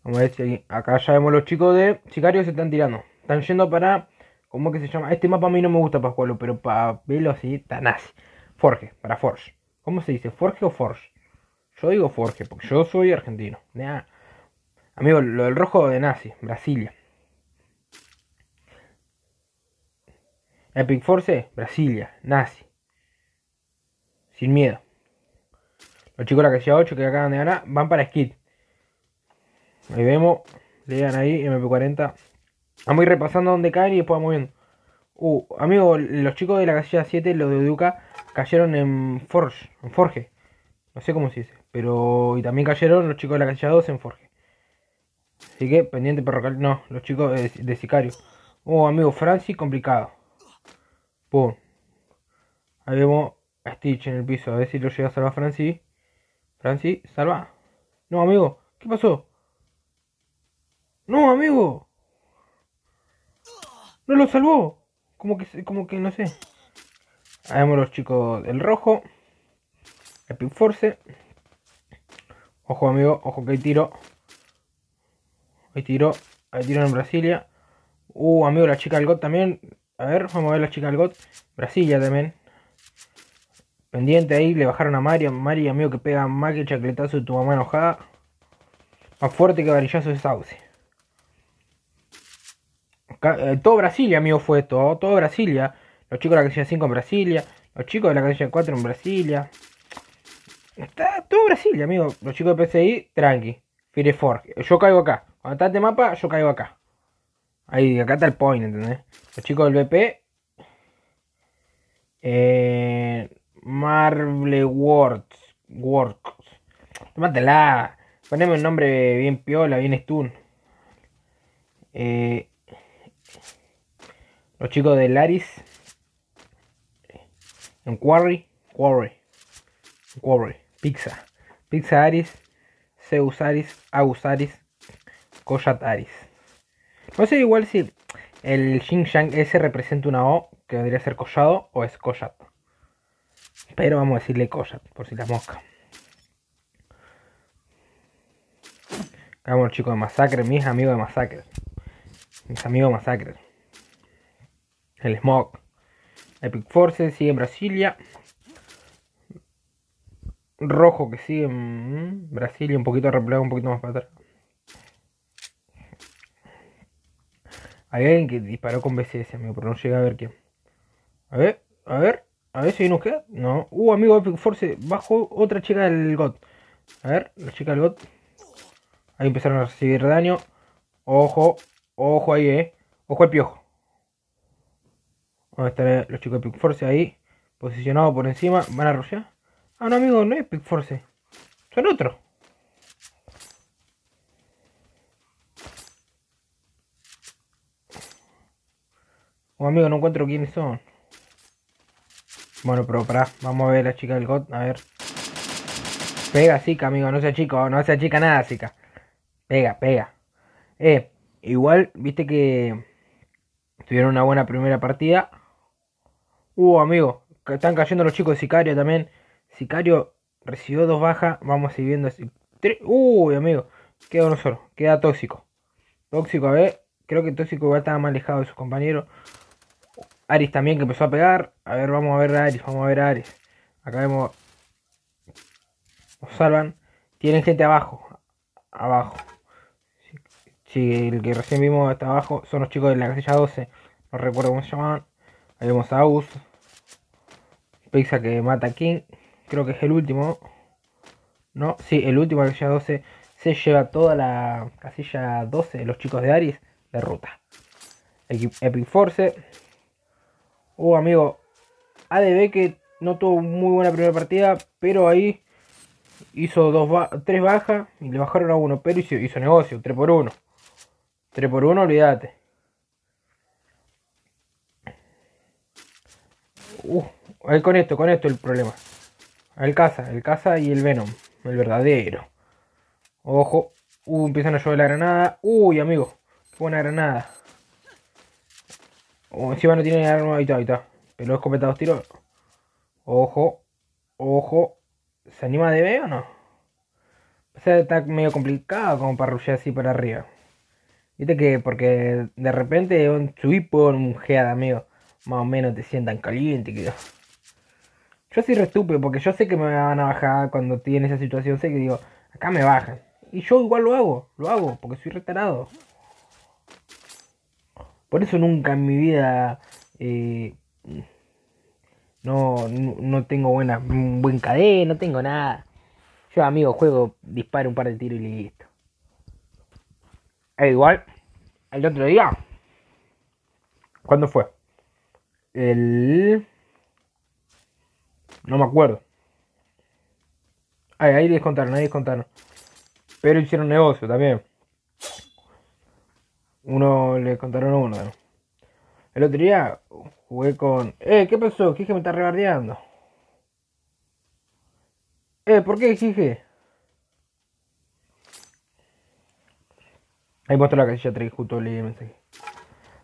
A: Vamos a ver si acá ya vemos los chicos de Sicarios se están tirando. Están yendo para. ¿Cómo que se llama? Este mapa a mí no me gusta para jugarlo, pero para verlo así, está nazi. Forge, para Forge. ¿Cómo se dice? ¿Forge o Forge? Yo digo Forge, porque yo soy argentino. Amigo, lo del rojo de nazi, Brasilia. Epic Force, Brasilia, nazi. Sin miedo. Los chicos de la casilla 8 que acaban de ganar van para Skid. Ahí vemos, lean ahí, MP40. Vamos a ir repasando dónde caen y después vamos viendo. Uh, amigo, los chicos de la casilla 7, los de Duca, cayeron en Forge, en Forge. No sé cómo se dice. Pero. Y también cayeron los chicos de la casilla 2 en Forge. Así que, pendiente perrocal. No, los chicos de, Sicario. Uh, amigo, Francis, complicado. Pum. Ahí vemos a Stitch en el piso. A ver si lo llega a salvar Francis. Francis, salva. No, amigo, ¿qué pasó? No, amigo. No lo salvó. Como que, como que no sé. Ahí vemos los chicos del rojo. Epic Force. Ojo, amigo. Ojo que hay tiro. Hay tiro. Hay tiro en Brasilia. Uh, amigo, la chica del GOT también. A ver, vamos a ver la chica del GOT. Brasilia también. Pendiente ahí, le bajaron a Mari. Mari, amigo, que pega más que el chacletazo de tu mamá enojada. Más fuerte que varillazo de sauce. Eh, todo Brasilia, amigo, fue esto. Todo Brasilia. Los chicos de la casilla 5 en Brasilia. Los chicos de la casilla 4 en Brasilia. Está todo Brasilia, amigo. Los chicos de PCI, tranqui. Fireford. Yo caigo acá. Cuando está este mapa, yo caigo acá. Ahí, acá está el point, ¿entendés? Los chicos del BP. Eh, Marble Works. Works. Tómatela. Poneme un nombre bien piola, bien stun. Eh, los chicos de Laris. En Quarry. Quarry. Quarry. Pizza. Pizza Aris. Zeus Aris. Agus Aris. Koyat Aris. No sé igual si el Xing Shang S representa una O que debería ser collado o es Koyat. Pero vamos a decirle cosas, por si la mosca. Vamos chicos de Masacre, mis amigos de Masacre. Mis amigos de Masacre. El Smog. Epic Force sigue en Brasilia. Rojo que sigue en Brasilia, un poquito replegado, un poquito más para atrás. Hay alguien que disparó con BCS, amigo, pero no llega a ver quién. A ver, a ver, a ver si nos queda. No. Uh, amigo Epic Force, bajo otra chica del GOT. A ver, la chica del GOT. Ahí empezaron a recibir daño. Ojo, ojo ahí, eh. Ojo al piojo. Van a estar los chicos de Epic Force ahí. Posicionados por encima. Van a rushear. Ah, no, amigo, no es Epic Force. Son otros. Oh, amigo, no encuentro quiénes son. Bueno, pero pará, vamos a ver la chica del GOT, a ver. Pega, Zika, amigo, no sea chico, no sea chica nada, Zika. Pega, pega. Eh, igual, viste que tuvieron una buena primera partida. Uh, amigo, están cayendo los chicos de Sicario también. Sicario recibió dos bajas, vamos a ir viendo. Uy, amigo, queda uno solo, queda tóxico. Tóxico, a ver, creo que tóxico igual estaba más alejado de sus compañeros. Aris también que empezó a pegar. A ver, vamos a ver a Aris, vamos a ver a Aris. Acá vemos. Nos salvan. Tienen gente abajo. Abajo. Sí, el que recién vimos está abajo son los chicos de la casilla 12. No recuerdo cómo se llamaban. Ahí vemos a August. Pizza que mata a King. Creo que es el último. No, sí, el último la casilla 12 se lleva toda la casilla 12 de los chicos de Aris de ruta. Epic Force Oh, amigo, ADB que no tuvo muy buena primera partida, pero ahí hizo dos tres bajas y le bajaron a uno, pero hizo, hizo negocio, 3 por 1. 3 por 1, olvídate. Uh, ahí con esto, con esto el problema. El caza, el caza y el Venom, el verdadero. Ojo, uh, empiezan a llover la granada. Uy, amigo, qué buena granada. O encima no tiene arma, ahí está, ahí está. Pero escopeta dos tiros. Ojo, ojo. ¿Se anima de B o no? O está medio complicado como para así para arriba. Viste que porque de repente un por un geada, amigo. Más o menos te sientan caliente, que yo. soy estúpido porque yo sé que me van a bajar cuando estoy en esa situación. Sé que digo, acá me bajan. Y yo igual lo hago, lo hago porque soy retarado. Por eso nunca en mi vida eh, no, no, tengo buena, buen cadena, no tengo nada. Yo, amigo, juego, disparo un par de tiros y listo. E igual, el otro día, ¿cuándo fue? El... No me acuerdo. Ay, ahí descontaron, ahí descontaron. Pero hicieron negocio también. Uno le contaron uno. El otro día jugué con. Eh, ¿qué pasó? Gige me está rebardeando. Eh, ¿por qué Gige? Ahí muestro la casilla 3, justo leí el mensaje.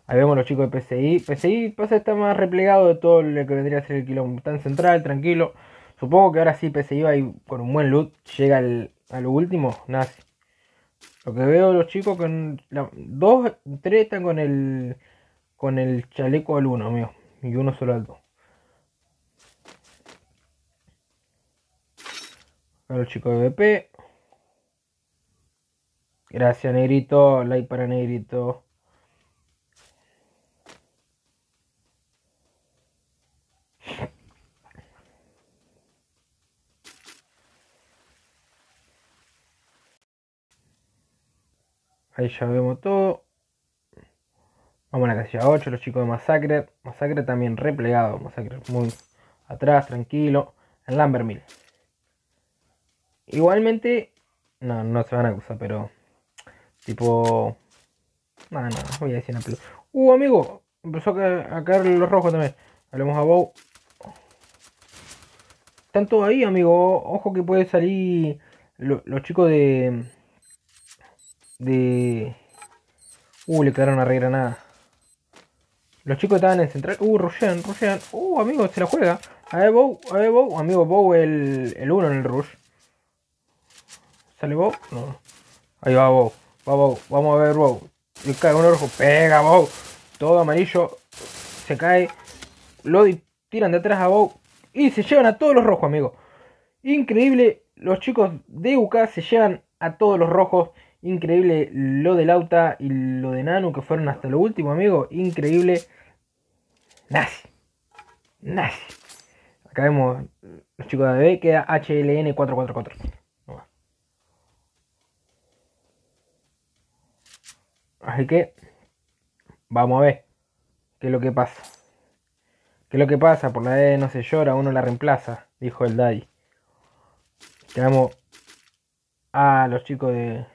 A: Ahí vemos los chicos de PCI. PCI pasa está más replegado de todo lo que vendría a ser el quilombo. Tan central, tranquilo. Supongo que ahora sí PCI va y con un buen loot llega a lo último. Nazi. Lo que veo los chicos con dos, tres están con el con el chaleco al uno, mío, y uno solo al dos. A los chicos de BP. Gracias, Negrito. Like para Negrito. Ahí ya vemos todo. Vamos a la casilla 8, los chicos de Masacre. Masacre también replegado. Masacre muy atrás, tranquilo. En Lambermill. Igualmente, no, no se van a acusar, pero tipo... No, no, voy a decir una Uh, amigo, empezó a caer, los rojos también. Hablemos a Bow. Están todos ahí, amigo. Ojo que puede salir los chicos de de... Uh, le quedaron a nada Los chicos estaban en central. Uh, Roshan, Roshan. Uh, amigo, se la juega. A ver, Bow, a ver, Bow. Amigo, Bow el, el 1 en el rush. ¿Sale Bow? No. Ahí va Bow. Va Bow. Vamos a ver Bow. Y cae uno rojo. Pega Bow. Todo amarillo. Se cae. Lo tiran de atrás a Bow. Y se llevan a todos los rojos, amigo. Increíble. Los chicos de UK se llevan a todos los rojos. Increíble lo de Lauta y lo de Nanu que fueron hasta lo último, amigo. Increíble. Nazi. Nazi. Acá vemos los chicos de ADB. Queda HLN 444. Así que vamos a ver qué es lo que pasa. ¿Qué es lo que pasa? Por la E no se llora, uno la reemplaza, dijo el Daddy. Quedamos a los chicos de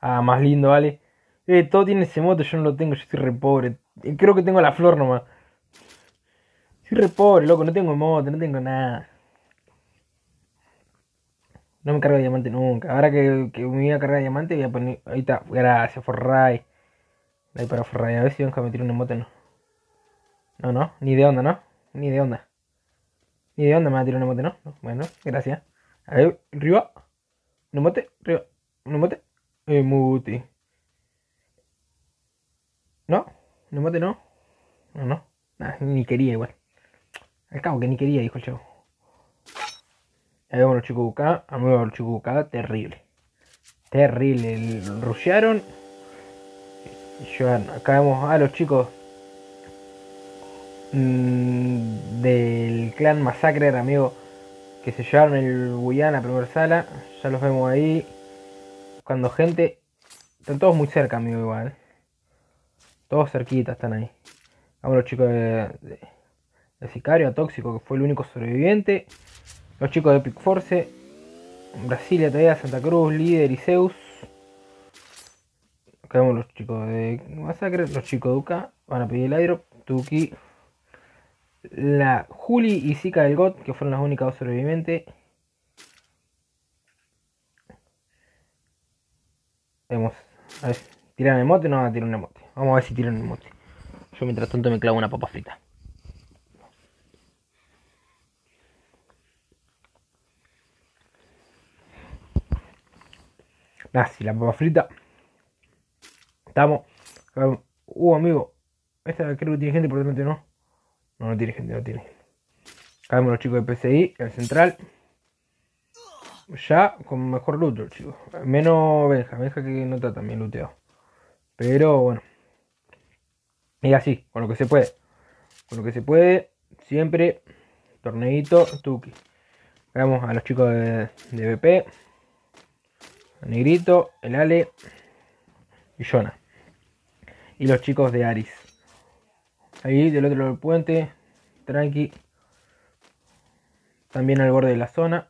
A: Ah, más lindo, vale. Eh, todo tiene ese moto, yo no lo tengo, yo soy re pobre. Eh, creo que tengo la flor nomás. Soy re pobre, loco, no tengo moto, no tengo nada. No me cargo de diamante nunca. Ahora que, que me voy a cargar diamante, voy a poner. Ahí está, gracias, Forray. Ahí para Forray, a ver si venga a meter una moto, no. No, no, ni de onda, ¿no? Ni de onda. Ni de onda me va a tirar una moto, ¿no? Bueno, gracias. A ver, arriba. Un mote, arriba. Un mote. Muti. ¿No? ¿No mate no? No, no. ni quería igual. Al cabo que ni quería, dijo el chavo. Ahí vemos los chicos buscados. Amigo los buscados. Terrible. Terrible. Rushearon. Acá vemos a los chicos mm, del clan Masacre, amigo, que se llevaron el Guyana, primera sala. Ya los vemos ahí. Cuando gente. Están todos muy cerca, amigo, igual. Todos cerquitas están ahí. Vamos los chicos de, Sicario, Tóxico, que fue el único sobreviviente. Los chicos de Epic Force. Brasilia todavía, Santa Cruz, Líder y Zeus. Vemos los chicos de Masacre. Los chicos de Uka van a pedir el aire. Tuki. La Juli y Zika del God, que fueron las únicas dos sobrevivientes. Vemos. A ver, ¿tiran el mote? No, tiran el mote. Vamos a ver si tiran el mote. Yo mientras tanto me clavo una papa frita. Ah, si la papa frita. Estamos. Uh, amigo. Esta creo que tiene gente, por tanto no. No, no tiene gente, no tiene gente. Acá los chicos de PCI, el central ya con mejor loot, chicos. Menos Benja, Benja que no está también looteado. Pero bueno. Y así, con lo que se puede. Con lo que se puede, siempre torneito Tuki. Vamos a los chicos de, de BP. Negrito, el Ale y Jonah. Y los chicos de Aris. Ahí del otro lado del puente, tranqui. También al borde de la zona.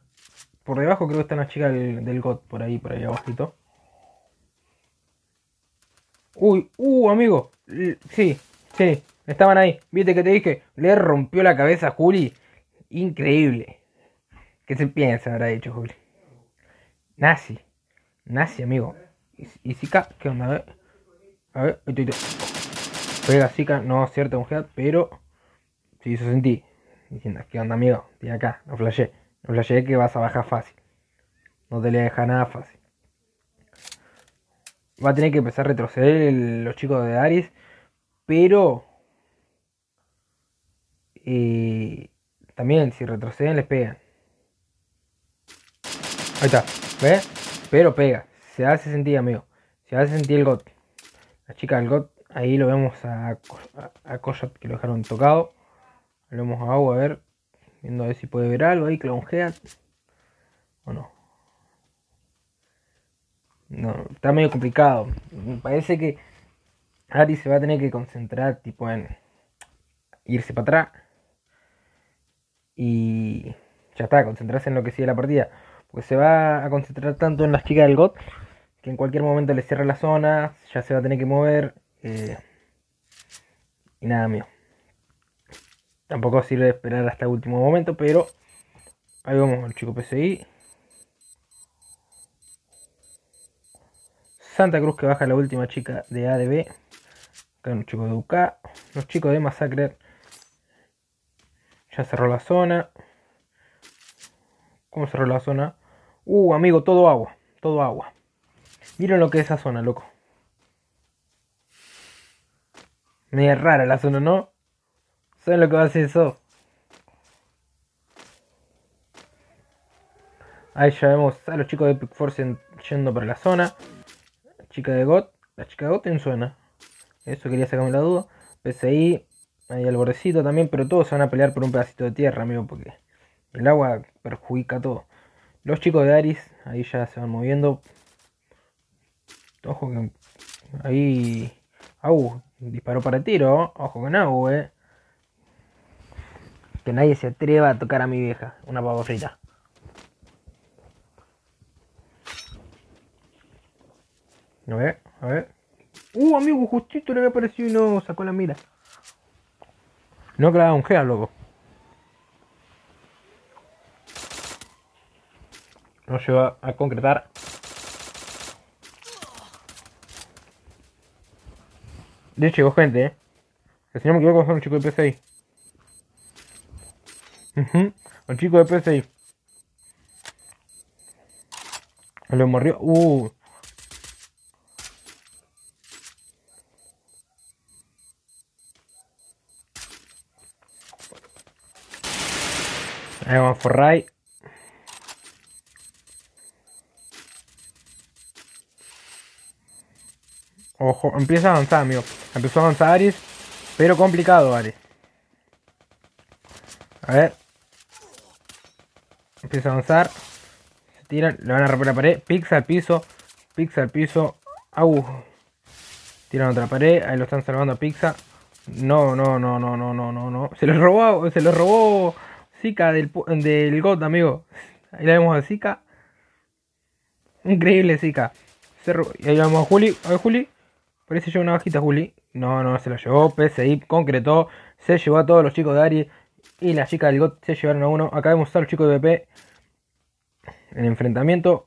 A: Por debajo creo que está una chica del, del GOT, por ahí, por ahí abajito. Uy, uh, amigo. Sí, sí, estaban ahí. Viste que te dije, le rompió la cabeza a Juli. Increíble. ¿Qué se piensa habrá hecho Juli? Nazi. Nazi, amigo. ¿Y, Zika? ¿Qué onda? A ver. A ver, Pega Zika, no cierto un head, pero sí hizo sentí. Diciendo, ¿qué onda, amigo? Estoy acá, no flashé. No flashé que vas a bajar fácil. No te le deja nada fácil. Va a tener que empezar a retroceder los chicos de Aries. Pero... Eh, también si retroceden les pegan. Ahí está. ¿Ves? Pero pega. Se hace sentir, amigo. Se hace sentir el GOT. La chica del GOT. Ahí lo vemos a, a, que lo dejaron tocado. Lo vemos a agua a ver Viendo a ver si puede ver algo ahí, Clownhead. O no. No, está medio complicado. Me parece que Ari se va a tener que concentrar tipo en irse para atrás. Y ya está, concentrarse en lo que sigue la partida. Porque se va a concentrar tanto en las chicas del GOT que en cualquier momento le cierra la zona, ya se va a tener que mover. Eh, y nada mío. Tampoco sirve esperar hasta el último momento, pero ahí vamos al chico PCI. Santa Cruz que baja la última chica de ADB. Acá los chicos de UK. Los chicos de Massacre. Ya Ya cerró la zona. ¿Cómo cerró la zona? Uh, amigo, todo agua. Todo agua. Miren lo que es esa zona, loco. Media rara la zona, ¿no? ¿Saben lo que va a hacer eso? Ahí ya vemos a los chicos de Epic Force yendo para la zona. La chica de GOT. La chica de GOT en zona. Eso quería sacarme la duda. PSI. Ahí al bordecito también. Pero todos se van a pelear por un pedacito de tierra, amigo. Porque el agua perjudica todo. Los chicos de Aris. Ahí ya se van moviendo. Ojo que. Ahí. Au. Disparó para tiro. Ojo con agua, eh. Que nadie se atreva a tocar a mi vieja. Una papa frita. A ver, a ver. Uh, amigo, justito le había aparecido y no sacó la mira. No clavaba un gea, loco. No llegó a concretar. De hecho, gente, eh. El señor me equivoco son un chico de PSI. Uh Un chico de PSI. Lo morrió. Uh. Ahí vamos por Ray. Ojo, empieza a avanzar, amigo. Empezó a avanzar Aries, pero complicado, Aries. A ver. Empieza a avanzar. Se tiran, le van a romper la pared. Pix al piso. Pizza al piso. Au. Tiran otra pared. Ahí lo están salvando a Pizza. No, no, no, no, no, no, no, no. Se lo robó, se lo robó Zika del, del God, amigo. Ahí la vemos a Zika. Increíble Zika. Y ahí vemos a Juli. A ver, Juli. Parece yo una bajita, Juli. No, no, se la llevó. PSI concretó. Se llevó a todos los chicos de Ari. Y la chica del God se llevaron a uno. Acá vemos a los chicos de BP. En enfrentamiento.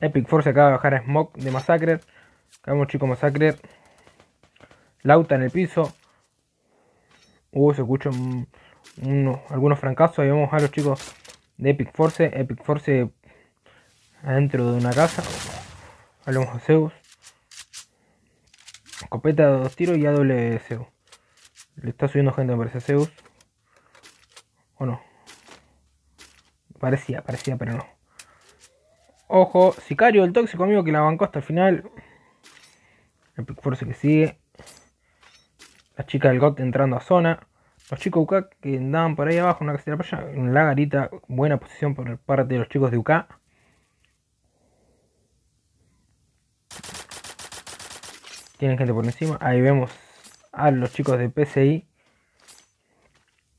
A: Epic Force acaba de bajar a Smoke de Massacre. Acá vemos chicos Massacre. Lauta en el piso. Uh, se escucha un algunos fracasos. Ahí vemos a los chicos de Epic Force. Epic Force adentro de una casa. Hablamos a Zeus. Escopeta de dos tiros y a doble Zeus. Le está subiendo gente, me parece Zeus. ¿O no? Parecía, parecía, pero no. Ojo, Sicario, el tóxico amigo que la bancó hasta el final. Epic Force que sigue. La chica del GOT entrando a zona. Los chicos de UK que andaban por ahí abajo, una casita para en la garita, buena posición por parte de los chicos de UK. Tienen gente por encima. Ahí vemos a los chicos de PCI.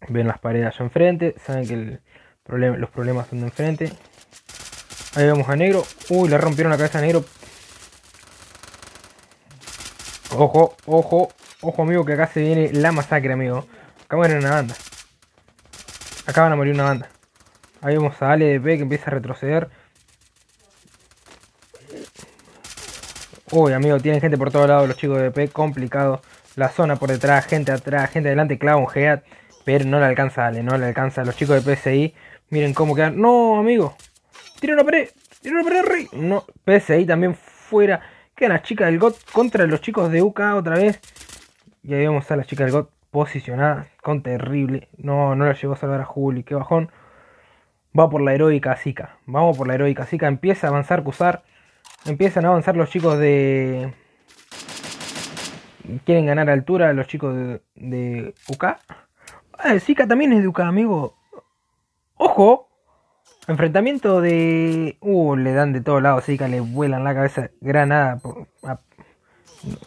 A: Ven las paredes allá enfrente. Saben que los problemas son de enfrente. Ahí vemos a negro. Uy, le rompieron la cabeza a negro. Ojo, ojo, ojo amigo que acá se viene la masacre amigo. Acá mueren una banda. Acá van a morir una banda. Ahí vemos a Ale de P que empieza a retroceder. Uy, amigo, tienen gente por todos lados los chicos de P. Complicado. La zona por detrás, gente atrás, gente adelante, clava un Head. Pero no le alcanza Ale, no le alcanza los chicos de PSI. Miren cómo quedan. No, amigo. Tira una pared. Tira una pared, rey. No, PSI también fuera. Quedan las chicas del GOT contra los chicos de UK otra vez. Y ahí vemos a las chicas del GOT posicionada con terrible. No, no la llegó a salvar a Juli, qué bajón. Va por la heroica Zika. Vamos por la heroica Zika. Empieza a avanzar Cusar. Empiezan a avanzar los chicos de. Quieren ganar altura los chicos de, de UK. Ah, Zika también es UK, amigo. ¡Ojo! Enfrentamiento de. Uh, le dan de todos lados. Zika le vuelan la cabeza. Granada.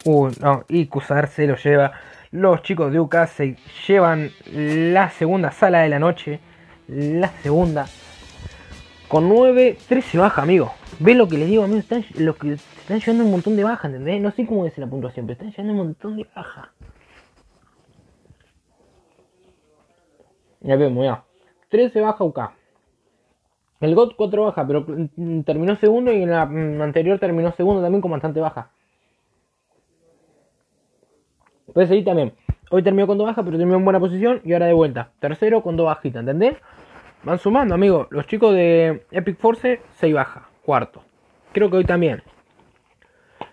A: Uh, no. Y Cusar se lo lleva. Los chicos de UK se llevan la segunda sala de la noche. La segunda. Con 9, 13 baja, amigo. ¿Ven lo que les digo, amigos? Están, que están llevando un montón de baja, ¿entendés? No sé cómo es la puntuación, pero están llevando un montón de baja. Ya vemos, ya. 13 baja UK. El GOT 4 baja, pero terminó segundo y en la anterior terminó segundo también con bastante baja. PSI también. Hoy terminó con dos bajas, pero terminó en buena posición y ahora de vuelta. Tercero con dos bajitas, ¿entendés? Van sumando, amigo. Los chicos de Epic Force, 6 bajas. Cuarto. Creo que hoy también.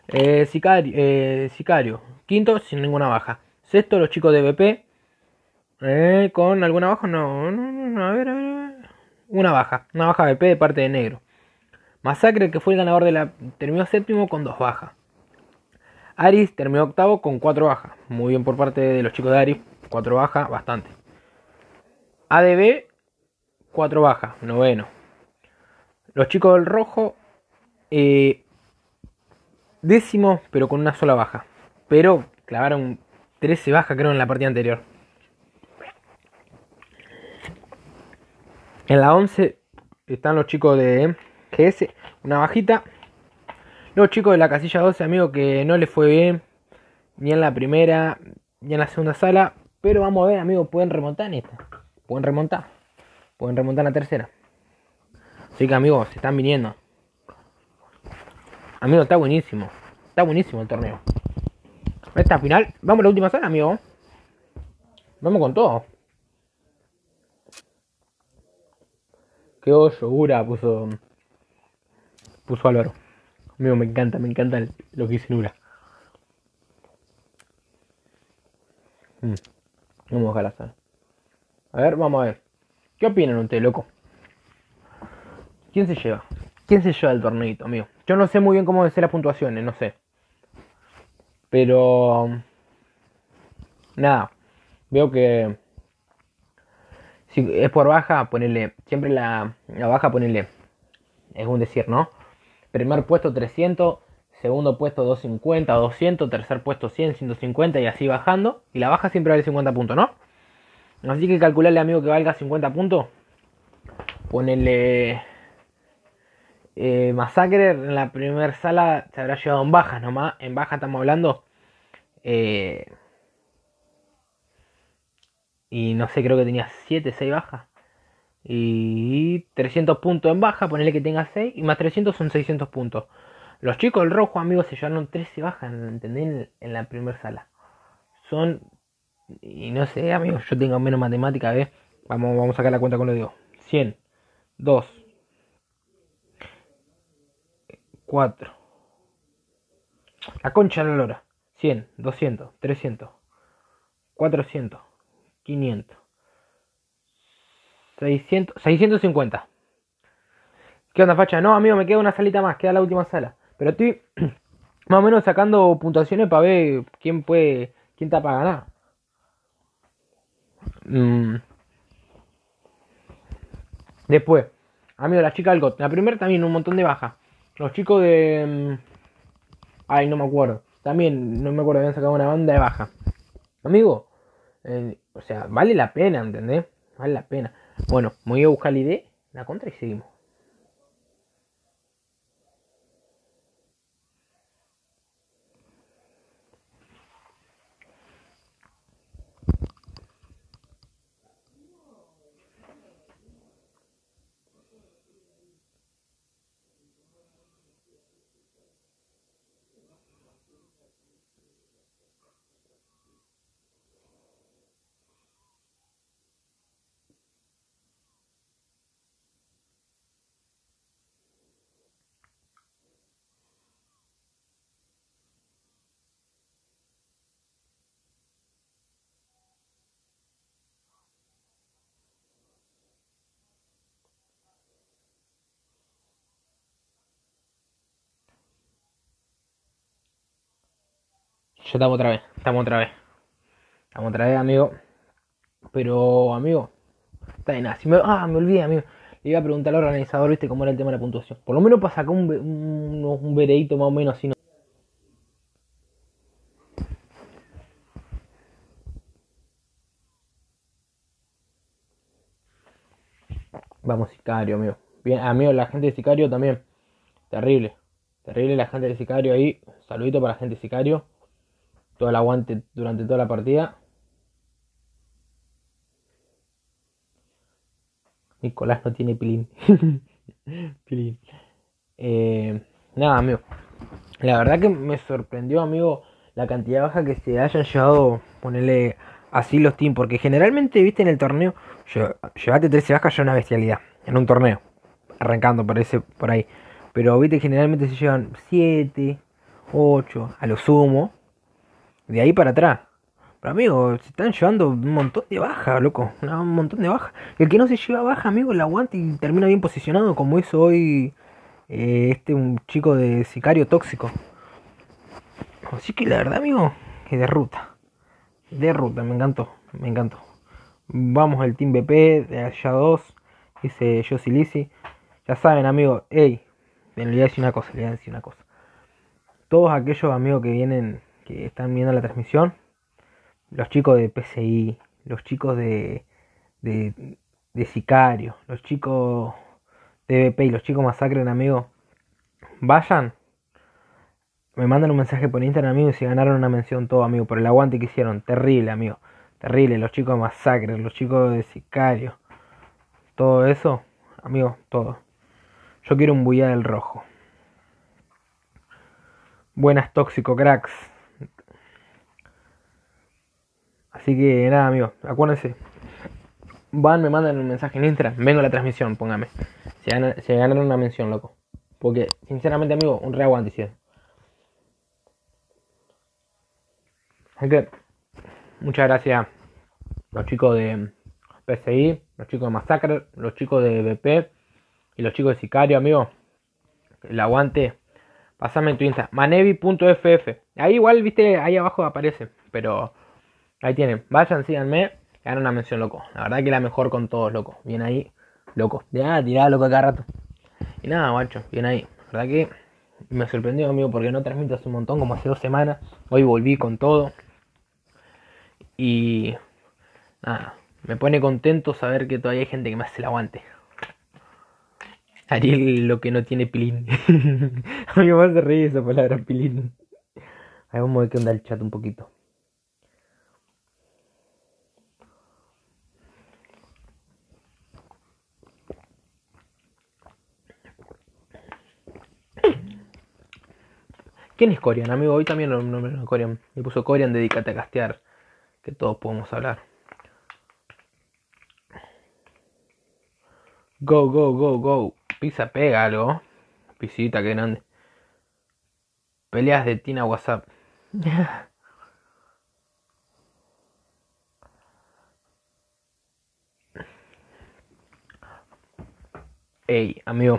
A: Eh, eh, Sicario. Quinto, sin ninguna baja. Sexto, los chicos de BP. Eh, con alguna baja, no, a ver, a ver, Una baja, una baja BP de parte de Negro. Masacre, que fue el ganador de la. terminó séptimo con dos bajas. Aris terminó octavo con cuatro bajas. Muy bien por parte de los chicos de Aris. Cuatro bajas, bastante. ADB, cuatro bajas, noveno. Los chicos del rojo, eh, décimo, pero con una sola baja. Pero clavaron 13 bajas, creo, en la partida anterior. En la 11 están los chicos de GS, una bajita. Los chicos de la casilla 12, amigo, que no les fue bien. Ni en la primera, ni en la segunda sala. Pero vamos a ver, amigo, pueden remontar en esta. Pueden remontar. Pueden remontar en la tercera. Así que, amigos, se están viniendo. Amigo, está buenísimo. Está buenísimo el torneo. Esta final. Vamos a la última sala, amigo. Vamos con todo. Qué hoyo, puso. Puso Álvaro. Amigo, me encanta, me encanta lo que dice Nura. Mm. Vamos a dejar. A ver, vamos a ver. ¿Qué opinan ustedes, loco? ¿Quién se lleva? ¿Quién se lleva el torneito, amigo? Yo no sé muy bien cómo ser las puntuaciones, no sé. Pero... Nada. Veo que si es por baja, ponerle, siempre la, baja ponerle, es un decir, ¿no? Primer puesto 300, segundo puesto 250, 200, tercer puesto 100, 150 y así bajando. Y la baja siempre vale 50 puntos, ¿no? Así que calcularle, amigo, que valga 50 puntos. Ponerle eh, Masacre en la primera sala se habrá llevado en baja nomás. En baja estamos hablando. Eh, y no sé, creo que tenía 7, 6 bajas. Y 300 puntos en baja, ponerle que tenga 6. Y más 300 son 600 puntos. Los chicos del rojo, amigos, se llevaron 13 bajas, ¿entendés? En, la primera sala. Son. Y no sé, amigos, yo tengo menos matemática, ¿ves? Vamos, vamos a sacar la cuenta con lo digo. 100, 2, 4. La concha de la lora. 100, 200, 300, 400. 500. 600, 650. ¿Qué onda, facha? No, amigo, me queda una salita más, queda la última sala. Pero estoy más o menos sacando puntuaciones para ver quién puede, quién para ganar. Mm. Después, amigo, la chica del GOT. La primera también un montón de bajas. Los chicos de... Mm, ay, no me acuerdo. También, no me acuerdo, habían sacado una banda de baja. Amigo, eh, o sea, vale la pena, ¿entendés? Vale la pena. Bueno, me voy a buscar la idea, la contra y seguimos. Ya estamos otra vez, estamos otra vez. Estamos otra vez, amigo. Pero, amigo, está de nada. ah, me olvidé, amigo. Le iba a preguntar al organizador, viste, cómo era el tema de la puntuación. Por lo menos para sacar un, un, veredito más o menos así. ¿no? Vamos, Sicario, amigo. Bien, amigo, la gente de Sicario también. Terrible. Terrible la gente de Sicario ahí. Saludito para la gente de Sicario todo el aguante durante toda la partida. Nicolás no tiene pilín. pilín. Eh, nada, amigo. La verdad que me sorprendió, amigo, la cantidad baja que se hayan llevado, ponerle así los teams, porque generalmente, viste, en el torneo, llevate 13 bajas ya una bestialidad, en un torneo, arrancando, parece por ahí. Pero, viste, generalmente se llevan 7, 8, a lo sumo, de ahí para atrás. Pero, amigo, se están llevando un montón de baja, loco, un montón de baja. El que no se lleva baja, amigo, la aguanta y termina bien posicionado, como hizo hoy eh, este un chico de sicario tóxico. Así que la verdad, amigo, que de ruta. Me encantó, me encantó. Vamos al Team BP de allá 2, dice Josie Lisi. Ya saben, amigo, hey, le voy a decir una cosa, le voy a decir una cosa. Todos aquellos amigos que vienen, que están viendo la transmisión, los chicos de PCI, los chicos de, de, de Sicario, los chicos de BP y los chicos masacren, amigo, vayan me mandan un mensaje por Instagram, amigo, y se ganaron una mención todo, amigo, por el aguante que hicieron. Terrible, amigo. Terrible. Los chicos de Masacre, los chicos de Sicario. Todo eso, amigo, todo. Yo quiero un bulla del rojo. Buenas tóxico, cracks. Así que nada, amigo, acuérdense. Van, me mandan un mensaje en Instagram. Vengo a la transmisión, póngame. Se, ganaron una mención, loco. Porque, sinceramente, amigo, un re aguante hicieron. Así que muchas gracias los chicos de PCI, los chicos de Massacre, los chicos de BP y los chicos de Sicario, amigo. El aguante. Pasame en tu Insta. Manevi.ff. Ahí igual, viste, ahí abajo aparece. Pero ahí tienen. Vayan, síganme. Ganan una mención, loco. La verdad que la mejor con todos, loco. Bien ahí, loco. Ya, tirada loco cada rato. Y nada, guacho, bien ahí. La verdad que me sorprendió, amigo, porque no transmito hace un montón, como hace dos semanas. Hoy volví con todo. Y nada, me pone contento saber que todavía hay gente que me hace el aguante. Ariel lo que no tiene pilín. a mí me hace reír esa palabra pilín. Ahí vamos a ver qué onda el chat un poquito. ¿Quién es Corian, amigo? Hoy también lo nombré Corian. Me puso Corian, dedícate a castear que todos podemos hablar. Go, go, go, go. Pisa pega algo. Pisita, que grande. Peleas de Tina WhatsApp. Ey, amigo.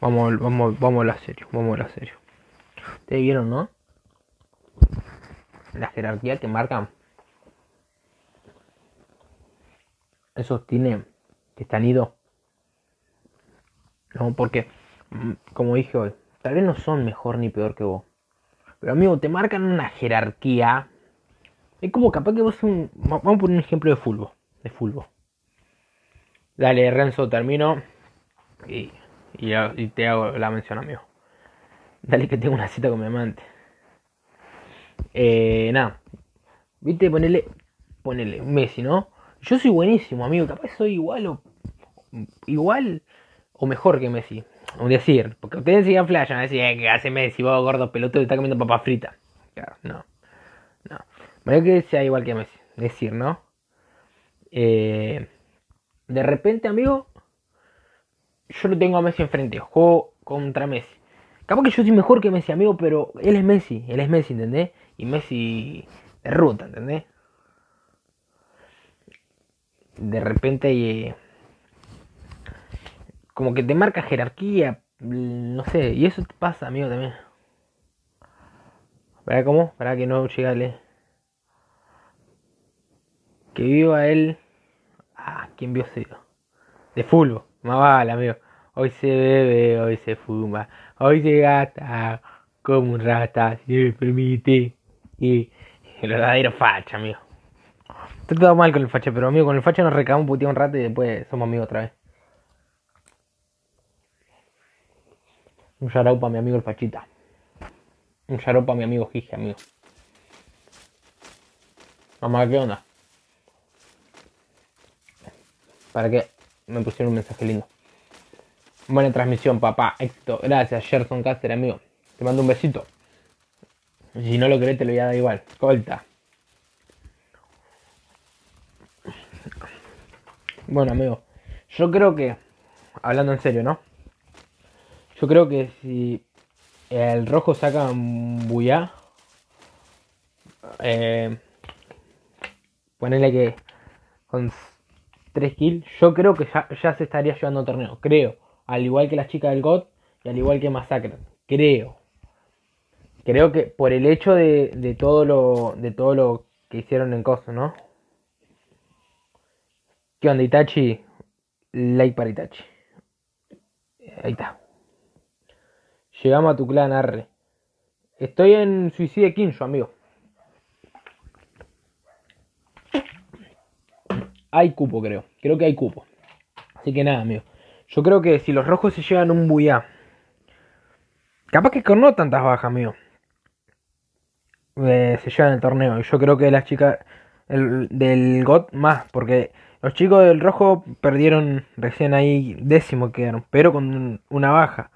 A: Vamos, vamos, vamos a la serio, vamos a la serio. Ustedes vieron, ¿no? la jerarquía que marcan esos tiene que están idos. No, porque, mm, como dije hoy, tal vez no son mejor ni peor que vos. Pero amigo, te marcan una jerarquía. Es como capaz que vos un. Vamos a poner un ejemplo de fútbol. De fútbol. Dale, Renzo, termino. Y, y te hago la mención, amigo. Dale que tengo una cita con mi amante. Eh, nada. Viste, ponele, ponele Messi, ¿no? Yo soy buenísimo, amigo. Capaz soy igual o igual o mejor que Messi. Un decir, porque ustedes siguen flash, a decir eh, que hace Messi, vos gordo pelotudo, está comiendo papa frita. Claro, no. No. Me que sea igual que Messi. Decir, ¿no? Eh, de repente, amigo, yo lo tengo a Messi enfrente. Juego contra Messi. Capaz que yo soy mejor que Messi, amigo, pero él es Messi. Él es Messi, ¿entendés? y Messi de ruta, ¿entendés? De repente eh, como que te marca jerarquía, no sé, y eso te pasa, amigo, también. ¿Para cómo? Para que no llegale. Que viva él. Ah, ¿quién vio ese? De fútbol, más vale, amigo. Hoy se bebe, hoy se fuma, hoy se gasta como un rata, si me permite. Y el verdadero facha, amigo. Está todo mal con el facha, pero amigo, con el facha nos recabamos un un rato y después somos amigos otra vez. Un shoutout para mi amigo el fachita. Un shoutout para mi amigo Gigi, amigo. Mamá, ¿qué onda? ¿Para qué? Me pusieron un mensaje lindo. Buena transmisión, papá. Éxito. Gracias, Gerson Caster, amigo. Te mando un besito. Si no lo querés, te lo voy a dar igual. Colta. Bueno, amigo. Yo creo que, hablando en serio, ¿no? Yo creo que si el rojo saca un buyá, eh, ponerle que con 3 kills, yo creo que ya, se estaría llevando torneo. Creo. Al igual que las chicas del GOT y al igual que Massacre. Creo. Creo que por el hecho de, todo lo de todo lo que hicieron en Coso, ¿no? ¿Qué onda, Itachi? Like para Itachi. Ahí está. Llegamos a tu clan, Arre. Estoy en Suicide Kinjo, amigo. Hay cupo, creo. Creo que hay cupo. Así que nada, amigo. Yo creo que si los rojos se llevan un buyá. Capaz que con no tantas bajas, amigo. Eh, se llevan el torneo. Y yo creo que las chicas del GOT más. Porque los chicos del rojo perdieron recién ahí décimo quedaron. Pero con una baja.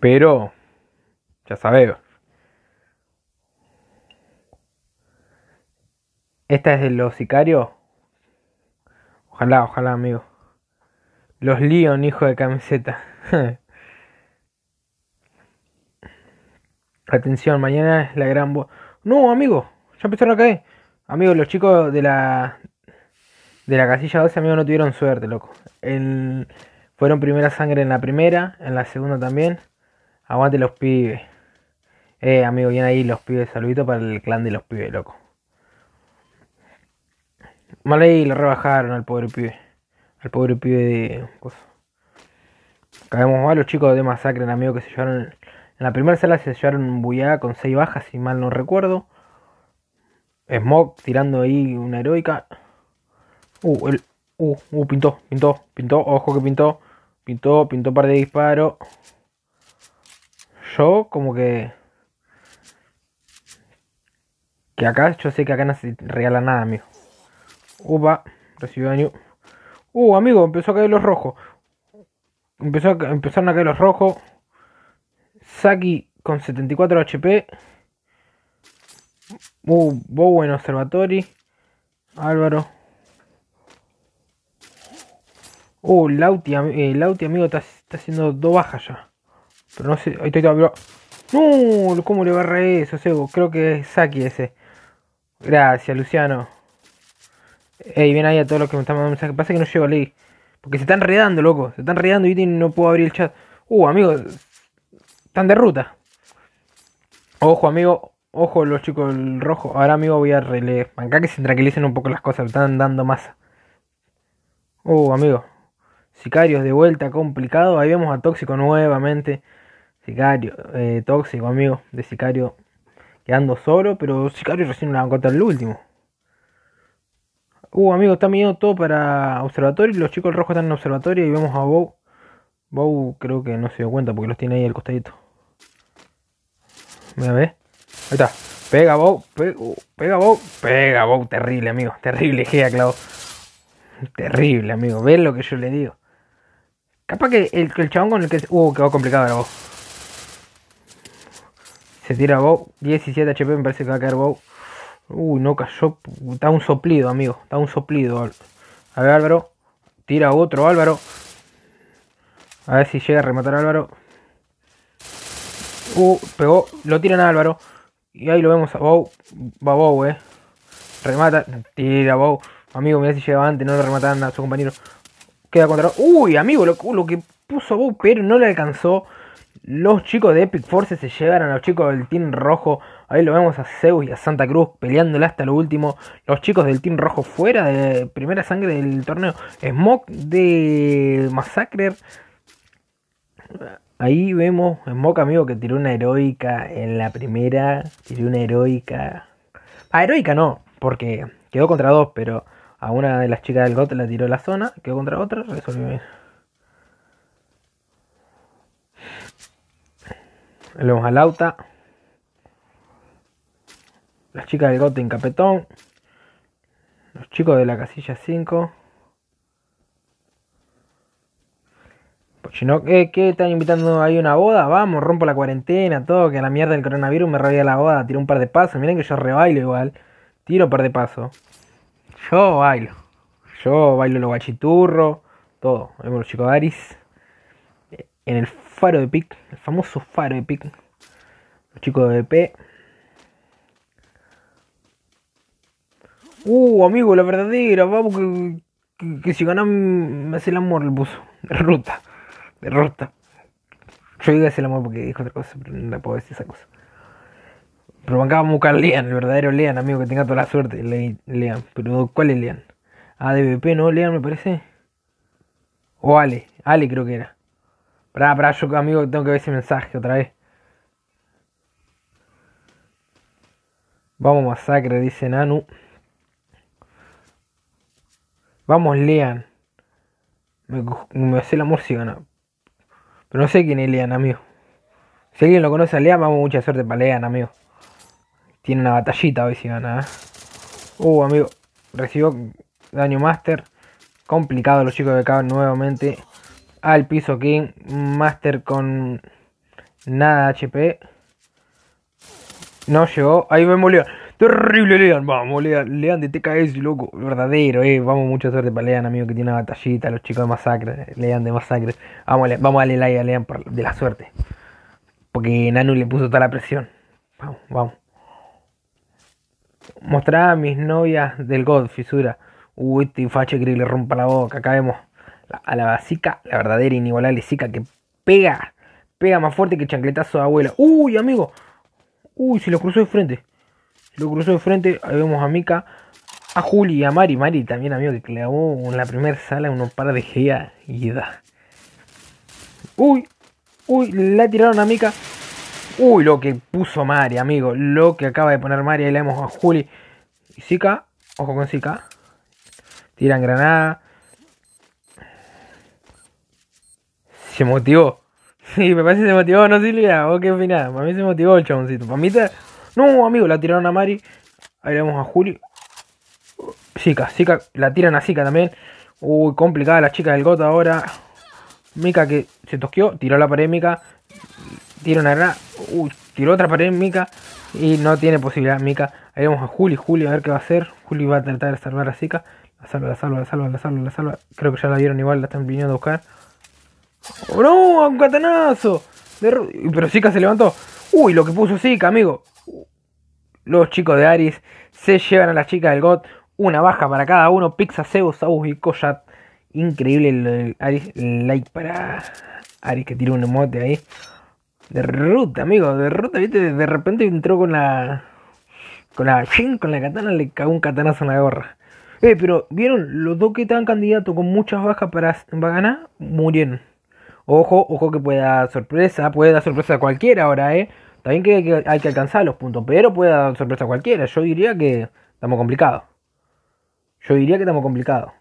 A: Pero. Ya sabemos. Esta es de los sicarios. Ojalá, ojalá, amigo. Los Leon, hijo de camiseta. Atención, mañana es la gran... no, amigo, ya empezaron a caer. Amigo, los chicos de la... De la casilla 12, amigo, no tuvieron suerte, loco. Fueron primera sangre en la primera, en la segunda también. Aguante los pibes. Eh, amigo, bien ahí los pibes. Saludito para el clan de los pibes, loco. Mal ahí lo rebajaron al pobre pibe. Al pobre pibe de. Caemos mal los chicos de Masacre, amigo, que se llevaron. En la primera sala se llevaron un buyá con 6 bajas, si mal no recuerdo. Smog tirando ahí una heroica. Uh, el. Uh, uh, pintó, pintó, pintó. Ojo que pintó. Pintó, pintó par de disparos. Yo, como que. Que acá, yo sé que acá no se regala nada, amigo. Upa, recibió daño. Uh, amigo, empezó a caer los rojos. Empezó a, empezaron a caer los rojos. Saki con 74 HP. Uh, Bowen Observatory. Álvaro. Uh, Lauti, eh, Lauti amigo, está, haciendo dos bajas ya. Pero no sé, ahí estoy pero... No, ¿cómo le barra eso, Sego? Creo que es Saki ese. Gracias, Luciano. Ey, ven ahí a todos los que me están mandando mensajes. Pasa que no llego a leer. Porque se están redando, loco. Se están redando y no puedo abrir el chat. Uh, amigo. Están de ruta. Ojo, amigo. Ojo, los chicos del rojo. Ahora, amigo, voy a releer. Acá que se tranquilicen un poco las cosas. Están dando masa. Uh, amigo. Sicarios de vuelta, complicado. Ahí vemos a Tóxico nuevamente. Sicario, eh, tóxico, amigo. De Sicario quedando solo. Pero Sicario recién la a el último. Uh, amigo, está midiendo todo para observatorio. Los chicos rojos están en observatorio y vemos a Bow. Bow creo que no se dio cuenta porque los tiene ahí al costadito. Mira, ve. Ahí está. Pega Bow. Uh, pega, Bow. Pega Bow. Terrible, amigo. Terrible, Gea, clavo. Terrible, amigo. Ven lo que yo le digo. Capaz que el, el chabón con el que... Uh, quedó complicado la Bow. Se tira Bow. 17 HP me parece que va a caer Bow. Uy, no cayó. Está un soplido, amigo. Está un soplido. A ver, Álvaro. Tira otro, Álvaro. A ver si llega a rematar a Álvaro. Uh, pegó. Lo tiran a Álvaro. Y ahí lo vemos a Bow. Va Bow, eh. Remata. Tira Bow. Amigo, mira si llegaba antes. No lo remataron a su compañero. Queda contra. Uy, amigo, lo, lo que puso Bow, pero no le alcanzó. Los chicos de Epic Force se llevaron a los chicos del Team Rojo. Ahí lo vemos a Zeus y a Santa Cruz peleándola hasta lo último. Los chicos del Team Rojo fuera de primera sangre del torneo. Smoke de Massacre. Ahí vemos Smoke, amigo, que tiró una heroica en la primera. Tiró una heroica. Ah, heroica no, porque quedó contra dos, pero a una de las chicas del GOT la tiró la zona. Quedó contra otra, resolvió bien. Vemos a Lauta. Las chicas del Gote en Capetón. Los chicos de la casilla 5. Pues si no, ¿qué, ¿qué, están invitando ahí una boda? Vamos, rompo la cuarentena, todo, que a la mierda del coronavirus me rabia la boda, tiro un par de pasos. Miren que yo rebailo igual. Tiro un par de pasos. Yo bailo. Yo bailo los guachiturros, todo. Vemos los chicos de Aris. En el faro de Pic, el famoso faro de Pic. Los chicos de BP. Uh, amigo, la verdadera, vamos que, que, si ganan me hace el amor el puso. De ruta. De ruta. Yo digo hace el amor porque dijo otra cosa, pero no le puedo decir esa cosa. Pero bancaba a buscar Lean, el verdadero Lean, amigo, que tenga toda la suerte, Lean. Pero ¿cuál es Lean? ADBP, ¿no? Lean me parece. O Ale, Ale creo que era. Pará, pará, yo amigo tengo que ver ese mensaje otra vez. Vamos masacre, dice Nanu. Vamos, Lean. Me, me hace el amor si gana. Pero no sé quién es Lean, amigo. Si alguien lo conoce a Lean, vamos mucha suerte para Lean, amigo. Tiene una batallita hoy si gana. ¿eh? Uh, amigo. Recibió daño master. Complicado los chicos de acá nuevamente. Al piso King. Master con nada HP. No llegó. Ahí vemos Lean. Terrible Lean. Vamos, Lean. Lean de TKS, loco. Verdadero, eh. Vamos, mucha suerte para Lean, amigo, que tiene una batallita. Los chicos de masacre. Lean de masacre. Vamos, vamos a darle like a Lean de la suerte. Porque Nanu le puso toda la presión. Vamos, vamos. Mostrar a mis novias del God, fisura. Uy, este facho que le rompa la boca. Acá vemos a la básica, la verdadera inigualable Zika que pega, pega más fuerte que chancletazo de abuela. Uy, amigo. Uy, se lo cruzó de frente. Lo cruzó de frente. Ahí vemos a Mika, a Juli y a Mari. Mari también, amigo, que clavó en la primera sala unos par de GIA y da. Uy, uy, la tiraron a Mika. Uy, lo que puso Mari, amigo. Lo que acaba de poner Mari. Ahí le vemos a Juli. Y Zika. Ojo con Zika. Tiran granada. Se motivó. Sí, me parece que se motivó, no Silvia. ¿O qué opinás? Para mí se motivó el chaboncito. Para mí te... No, amigo, la tiraron a Mari. Ahí vemos a Juli. Zika, Zika. La tiran a Zika también. Uy, complicada la chica del Gota ahora. Mika que se tosqueó. Tiró la pared Mika. Tira una granada. Uy, tiró otra pared Mika. Y no tiene posibilidad Mika. Ahí vemos a Juli. Juli a ver qué va a hacer. Juli va a tratar de salvar a Zika. La salva, la salva, la salva, la salva, la salva. Creo que ya la dieron igual. La están viniendo a buscar. ¡Oh, no! ¡Un catanazo! Pero Zika se levantó. Uy, lo que puso Zika, amigo. Los chicos de Aris se llevan a las chicas del GOT. Una baja para cada uno. Pixa, Zeus, Saus y Koyat. Increíble el, Aris. like para Aris que tira un emote ahí. De ruta, amigo. De ruta, viste. De repente entró con la. Con la. Con la katana le cagó un catanazo en la gorra. Eh, pero, ¿vieron? Los dos que estaban candidatos con muchas bajas para ganar, murieron. Ojo, ojo que puede dar sorpresa, puede dar sorpresa a cualquiera ahora, ¿eh? También que hay que alcanzar los puntos, pero puede dar sorpresa a cualquiera. Yo diría que estamos complicados. Yo diría que estamos complicados.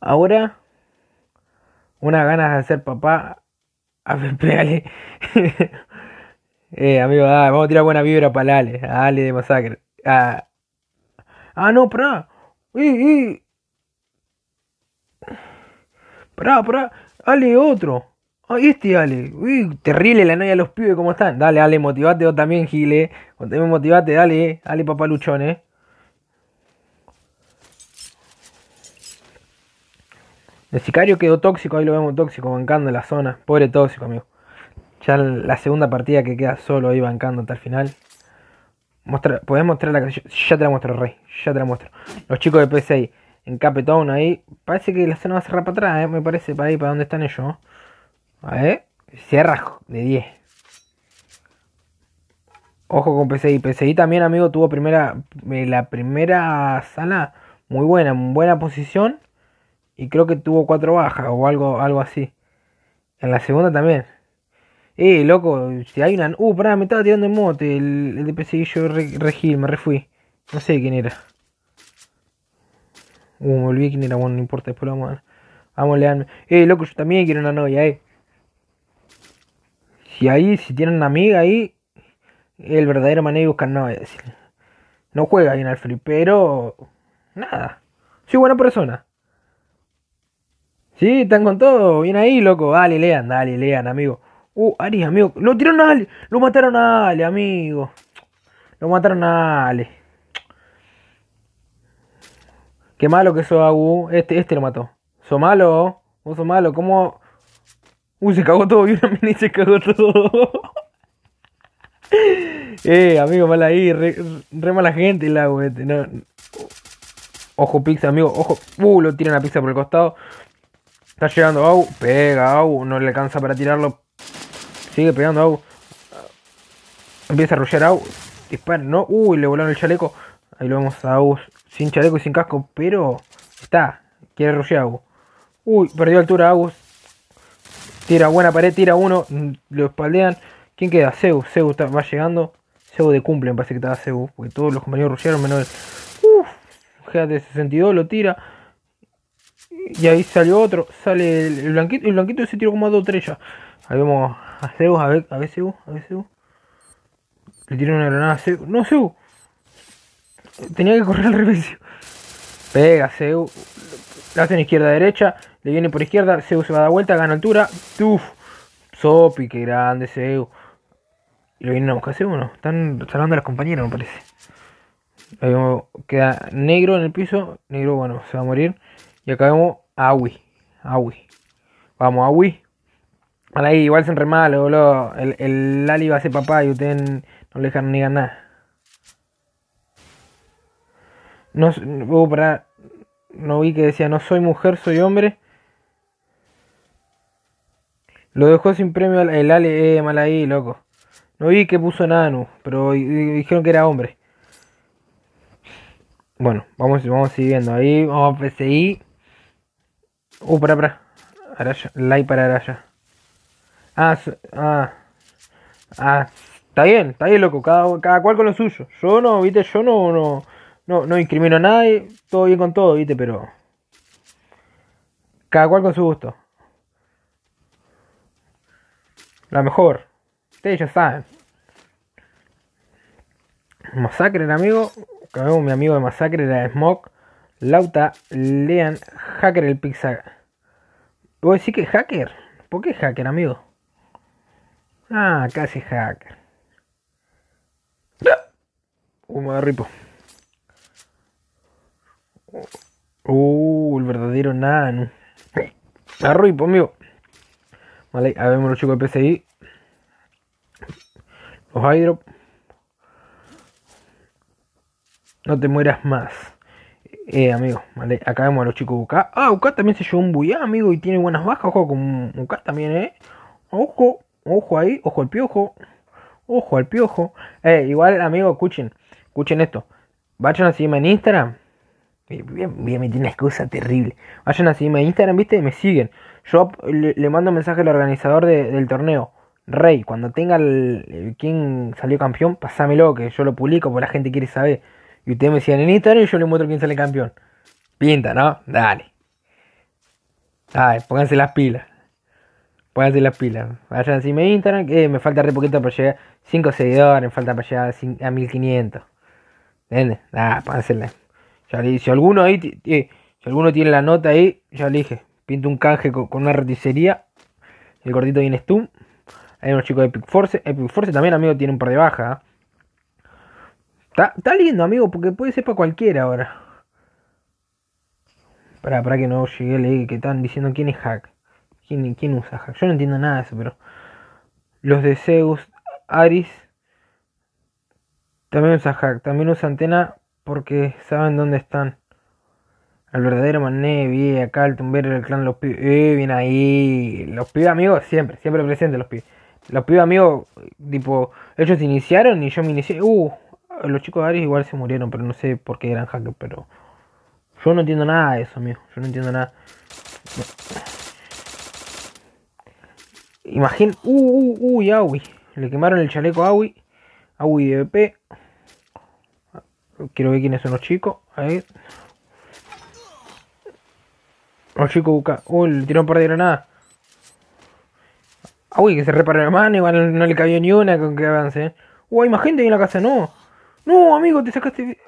A: Ahora, una ganas de ser papá. A ver, eh, amigo, vamos a tirar buena vibra para Ale. Ale de masacre. Ah, ah no, pará. Pará, pará. Ale, otro. Ah, este Ale. Uy, terrible la novia de los pibes, ¿cómo están? Dale, Ale, motivate vos también, Gile. También motivate, dale, Ale, papaluchón, eh. El sicario quedó tóxico, ahí lo vemos tóxico, bancando en la zona. Pobre tóxico, amigo. Ya la segunda partida que queda solo ahí bancando hasta el final. Mostra, ¿Podés mostrar la Ya te la muestro, Rey. Ya te la muestro. Los chicos de P6 en Capetón ahí. Parece que la zona va a cerrar para atrás, ¿eh? me parece, para ahí, para donde están ellos. A ver, cierra de 10. Ojo con PCI. PCI también, amigo, tuvo primera, eh, la primera sala muy buena, en buena posición. Y creo que tuvo cuatro bajas o algo, algo así. En la segunda también. Eh, loco, si hay una... Uh, pará, me estaba tirando en mote el, de PCI, yo regí, me refui. No sé quién era. Uh, me olvidé quién era, bueno, no importa, después lo vamos a ver. Vamos a leerme. Eh, loco, yo también quiero una novia, eh. Si ahí, si tienen una amiga ahí, el verdadero manera de buscar novia. No juega bien al free, pero. Nada. Soy buena persona.
B: Sí, están con todo. Bien ahí, loco. Dale, lean, dale, lean, amigo. Uh, Ari, amigo. Lo tiraron a Ale. Lo mataron a Ale, amigo. Lo mataron a Ale. Qué malo que sos, Agu. Este, este lo mató. ¿Sos malo? ¿Vos sos malo? ¿Cómo? Uy, se cagó todo. Y una mini se cagó todo. eh, amigo, mal ahí. Re, re mala gente el Agu este. No. Ojo, pizza, amigo. Ojo. Uh, lo tiran la pizza por el costado. Está llegando Agu. Pega, Agu. No le alcanza para tirarlo. Sigue pegando Agu. Empieza a rushear Agu. Dispara. No. Uy, le volaron el chaleco. Ahí lo vemos a sin chaleco y sin casco. Pero está. Quiere rushear Agu. Uy, perdió altura Agu. Tira buena pared. Tira uno. Lo espaldean. ¿Quién queda? Zeus. Zeus está, va llegando. Zeus de cumple. Me parece que estaba Zeus. Porque todos los compañeros rushearon menos él. Uf. de 62 lo tira. Y ahí salió otro. Sale el, blanquito. El blanquito se tiró como a dos estrellas. Ahí vemos a Zeus. A ver, a ver Zeus. A ver Zeus. Le tiró una granada a Zeus. No, Zeus. Tenía que correr al revés. Pega Zeus. La hace izquierda derecha. Le viene por izquierda. Zeus se va a dar vuelta. Gana altura. Uf. Sopi, qué grande Zeus. Y lo vienen a buscar Zeus, ¿no? Están salvando a las compañeras, me parece. Ahí vemos, queda negro en el piso. Negro, bueno, se va a morir. Y acá vemos a Awi. Awi. Vamos, Awi. Ahí, igual son re malos, boludo. El, el Lali va a ser papá y ustedes no le dejan ni ganar. No, uh, para, no vi que decía, no soy mujer, soy hombre. Lo dejó sin premio el Ale, eh, mal ahí, loco. No vi que puso Nanu, pero dijeron que era hombre. Bueno, vamos, vamos siguiendo. Ahí vamos a PCI. Uh, para, para. Araya. Like para Araya. Ah, ah. Ah, está bien, está bien, loco. Cada, cada cual con lo suyo. Yo no, viste, yo no, no, no, no incrimino a nadie. Todo bien con todo, viste, pero. Cada cual con su gusto. La mejor. Ustedes ya saben. Masacre, amigo. Acá vemos mi amigo de Masacre, era Smoke. Lauta, Lean, Hacker el Pizza. ¿Vos decís que hacker? ¿Por qué hacker, amigo? Ah, casi hacker. Uh, me ripo. Uh, el verdadero nano. Me ripo, amigo. Vale, a ver los chicos de PCI. Los Hydro. No te mueras más. Eh, amigo, vale, acá vemos a los chicos de. Ah, UK también se llevó un buyá, amigo, y tiene buenas bajas. Ojo con UK también, eh. Ojo, ojo ahí, ojo al piojo. Ojo al piojo. Eh, igual, amigo, escuchen, escuchen esto. Vayan a seguirme en Instagram. Voy a, voy a meter una excusa terrible. Vayan a seguirme en Instagram, viste, me siguen. Yo le, mando un mensaje al organizador de, del torneo. Rey, cuando tenga el, quién salió campeón, pasámelo, que yo lo publico porque la gente quiere saber. Y ustedes me decían en Instagram y yo les muestro quién sale campeón. Pinta, ¿no? Dale. Ay, pónganse las pilas. Pónganse las pilas. Vayan a mi Instagram, que me falta re poquito para llegar. 5 seguidores, me falta para llegar a 1500. ¿Entiendes? Ah, pónganse Ya le si alguno ahí, eh, si alguno tiene la nota ahí, ya le dije. Pinto un canje con, una roticería. El gordito viene Stum. Hay unos chicos de Epic Force. Epic Force también, amigo, tiene un par de bajas. ¿eh? Está, está, lindo, amigo, porque puede ser para cualquiera ahora. Para, para que no llegue leí que están diciendo quién es hack. ¿Quién, ¿Quién usa hack? Yo no entiendo nada de eso, pero. Los de Zeus, Aris. También usa hack. También usa antena porque saben dónde están. El verdadero Mané, bien, acá el tumbero del clan, los pibes. Eh, bien ahí. Los pibes amigos, siempre, siempre presentes los pibes. Los pibes amigos, tipo, ellos iniciaron y yo me inicié. Uh, los chicos de Aries igual se murieron, pero no sé por qué eran hackers, pero yo no entiendo nada de eso, amigo. Yo no entiendo nada. Imagina, uh, uh, uy, Aui. Le quemaron el chaleco a Aui. Aui de BP. Quiero ver quiénes son los chicos. Ahí. Los chicos buscan. Uy, le tiró un par de granadas. Aui, que se repara la mano. Igual no, le cabía ni una con que avance. Uy, hay más gente ahí en la casa, no. No, amigo, te sacaste.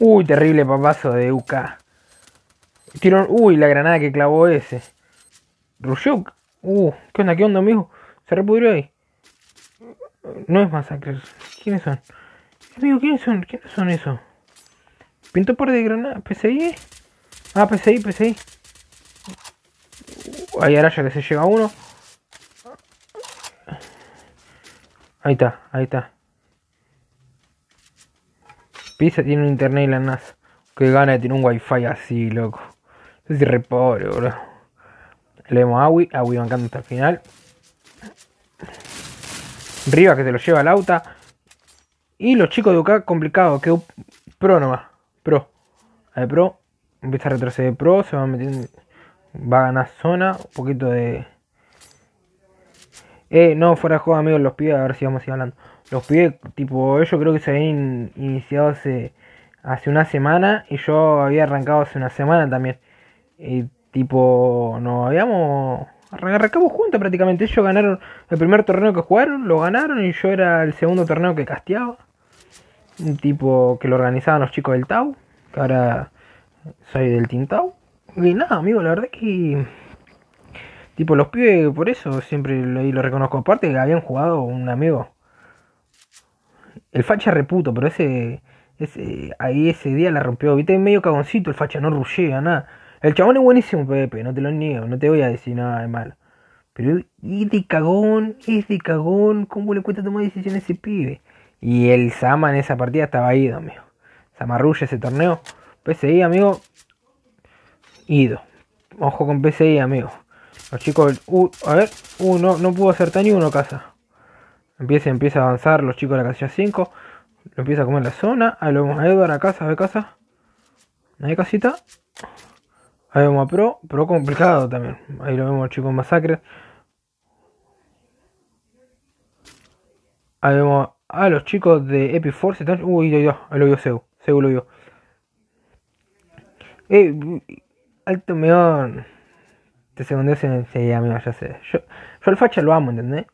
B: Uy, terrible papazo de UK. Tirón. Uy, la granada que clavó ese. Rushuk. Uh, ¿qué onda? ¿Qué onda, amigo? Se repudrió ahí. No es masacre. ¿Quiénes son? Amigo, ¿quiénes son? ¿Quiénes son esos? Pintó por de granada. ¿PCI? Ah, PCI, PCI. Ahí ahora ya que se llega uno. Ahí está, ahí está. Pisa tiene un internet y la NASA. Que gana de tener un wifi así, loco. Es re pobre, bro. Le vemos a Awi, Awi bancando hasta el final. Riva que se lo lleva al auto. Y los chicos de UK complicado, que pro nomás. Pro. A pro. Empieza a retroceder pro, se va metiendo. Va a ganar zona. Un poquito de. Eh, no, fuera de juego, amigos, los pibes, a ver si vamos a ir hablando. Los pibes, tipo, ellos creo que se habían iniciado hace, hace una semana y yo había arrancado hace una semana también. Y tipo, nos habíamos arrancamos juntos prácticamente. Ellos ganaron el primer torneo que jugaron, lo ganaron y yo era el segundo torneo que casteaba. Un tipo que lo organizaban los chicos del Tau, que ahora soy del Team Tau. Y nada, amigo, la verdad que Tipo, los pibes, por eso siempre lo, lo reconozco. Aparte que habían jugado un amigo. El facha reputo, pero ese, ese ahí ese día la rompió. Viste, medio cagoncito el facha, no rushea, nada. El chabón es buenísimo, Pepe, no te lo niego, no te voy a decir nada de malo. Pero es de cagón, es de cagón, ¿cómo le cuesta tomar decisiones a ese pibe? Y el Sama en esa partida estaba ido, amigo. Samarrulla ese torneo. PCI, amigo. Ido. Ojo con PCI, amigo. Los chicos, uh, a ver, uh, no, no pudo acertar ni uno casa. Empieza, empieza a avanzar los chicos de la casilla 5. Lo empieza a comer la zona. Ahí lo vemos a Edward a casa, ve casa. Ahí casita. Ahí vemos a Pro, Pro complicado también. Ahí lo vemos chicos masacres. Ahí vemos a los chicos de Epic Force. Uy, ahí lo vio Seu. Seu lo vio. Eh, alto meón. Te segundo se, sí, amigo, ya sé. Yo, yo al facha lo amo, ¿entendés?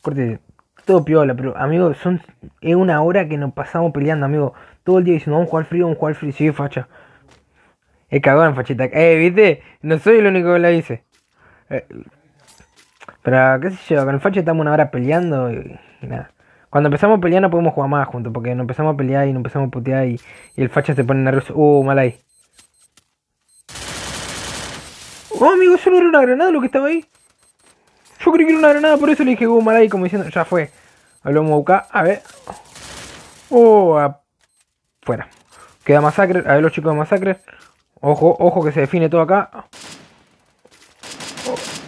B: Corte, todo piola, pero amigo, son es una hora que nos pasamos peleando, amigo. Todo el día diciendo, vamos a frío, vamos a frío, sí, facha. Es cagón, fachita. Eh, viste, no soy el único que la hice. Eh, pero, qué sé yo, con el facha estamos una hora peleando y, nada. Cuando empezamos a pelear no podemos jugar más juntos, porque nos empezamos a pelear y nos empezamos a putear y, el facha se pone nervioso. Uh, mal ahí. Oh, amigo, eso no era una granada lo que estaba ahí. Yo creí que era una granada, por eso le dije, oh, mal como diciendo, ya fue. Hablamos a buscar, a ver. Oh, afuera. Queda masacre, a ver los chicos de masacre. Ojo, ojo que se define todo acá.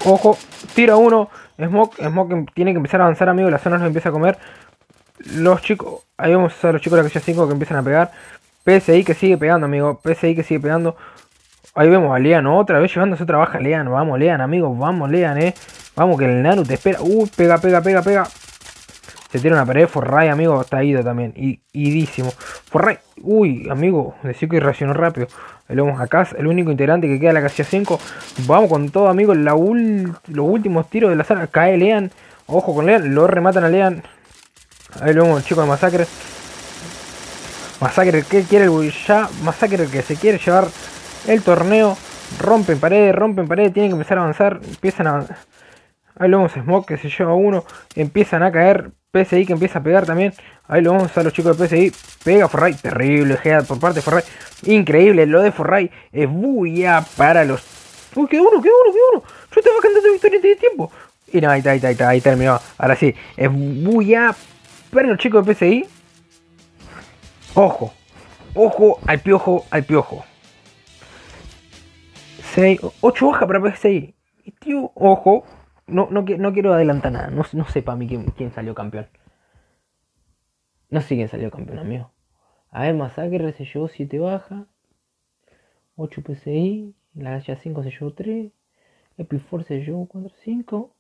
B: Ojo, tira uno. Smoke, Smoke tiene que empezar a avanzar, amigo. La zona nos empieza a comer. Los chicos, ahí vamos a los chicos de la calle 5 que empiezan a pegar. PSI que sigue pegando, amigo. PSI que sigue pegando. Ahí vemos a Lean otra vez llevándose otra baja Lean. Vamos, Lean, amigos. Vamos, Lean, eh. Vamos, que el Naru te espera. Uh, pega, pega, pega, pega. Se tira una pared. Forray, amigo. Está ido también. Y, idísimo. Forray. Uy, amigo. Decir que reaccionó rápido. Ahí vemos acá. El único integrante que queda en la casilla 5. Vamos con todo, amigo. La los últimos tiros de la sala. Cae Lean. Ojo con Lean. Lo rematan a Lean. Ahí lo vemos el chico de Masacre. Masacre que quiere el ya. Masacre que se quiere llevar el torneo. Rompen paredes, rompen paredes, tienen que empezar a avanzar. Empiezan a. Ahí lo vemos Smoke que se lleva uno. Empiezan a caer. PSI que empieza a pegar también. Ahí lo vamos a los chicos de PSI. Pega Forray. Terrible head por parte de Forray. Increíble. Lo de Forray es bulla para los. Uy, quedó uno, quedó uno, quedó uno. Yo estaba cantando victoria de tiempo. Y no, ahí está, ahí está, ahí está, ahí terminó. Ahora sí. Es bulla para los chicos de PSI. Ojo. Ojo al piojo, al piojo. 8 bajas para PSI. Y tío, ojo, no, no, no quiero adelantar nada. No, no sé para mí quién, quién, salió campeón. No sé quién salió campeón, amigo. A ver, Masacre se llevó 7 bajas. 8 PSI. La Gacha 5 se llevó 3. Epiforce se llevó 4, 5.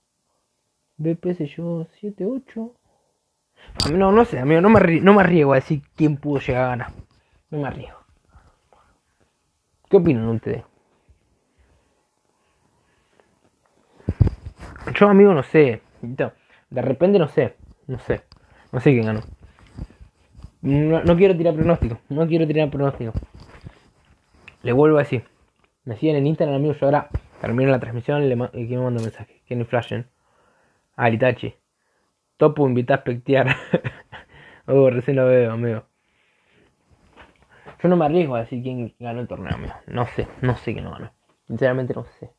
B: BP se llevó 7, 8. No, no sé, amigo, no me, no me arriesgo a decir quién pudo llegar a ganar. No me arriesgo. ¿Qué opinan ustedes? Yo, amigo, no sé. De repente no sé. No sé. No sé quién ganó. No, quiero tirar pronóstico. No quiero tirar pronóstico. Le vuelvo a decir. Me siguen en Instagram, amigos. Yo ahora termino la transmisión y le me manda un mensaje. Kenny Flashen. Ah, Itachi. Topo invita a spectear. oh, recién lo veo, amigo. Yo no me arriesgo a decir quién ganó el torneo, amigo. No sé, no sé quién lo ganó. Sinceramente no sé.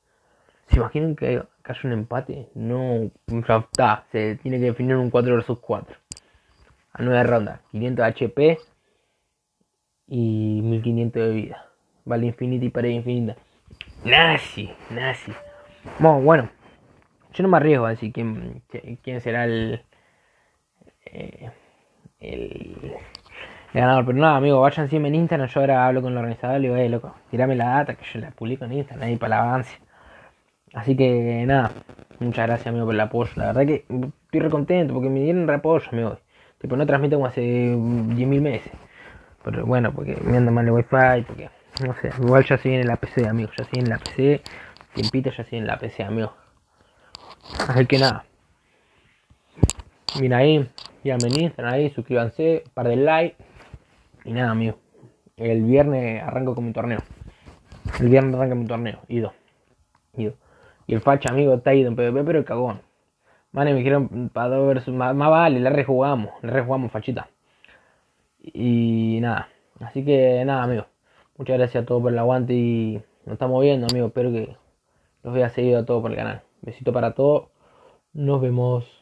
B: ¿Se imaginan que haya un empate? No, ya está. Se tiene que definir un 4 vs 4. A 9 rondas. 500 HP y 1500 de vida. Vale infinita y pared infinita. Nazi, nazi. Bueno, bueno. Yo no me arriesgo a decir quién, quién será el, eh, el, ganador. Pero nada, amigo, vayan encima en Instagram. Yo ahora hablo con el organizador y digo, eh, loco, tirame la data que yo la publico en Instagram ahí para el avance. Así que nada, muchas gracias, amigo, por el apoyo. La verdad que estoy re contento porque me dieron re apoyo, amigo. Tipo, no transmito como hace 10.000 meses. Pero bueno, porque me anda mal el wifi, porque no sé, igual ya se viene la PC, amigo. Ya se viene la PC, tiempito ya se viene la PC, amigo. Así que nada. Síganme en Instagram ahí, suscríbanse, par de like. Y nada, amigo. El viernes arranco con mi torneo. El viernes arranca mi torneo, ido. Ido. Y el facha, amigo, está ido en PvP, pero el cagón. Mane, me dijeron, para dos versus, más, vale, le rejugamos, le rejugamos, fachita. Y nada, así que nada, amigo. Muchas gracias a todos por el aguante y nos estamos viendo, amigo. Espero que los vea seguido a todos por el canal. Besito para todos. Nos vemos.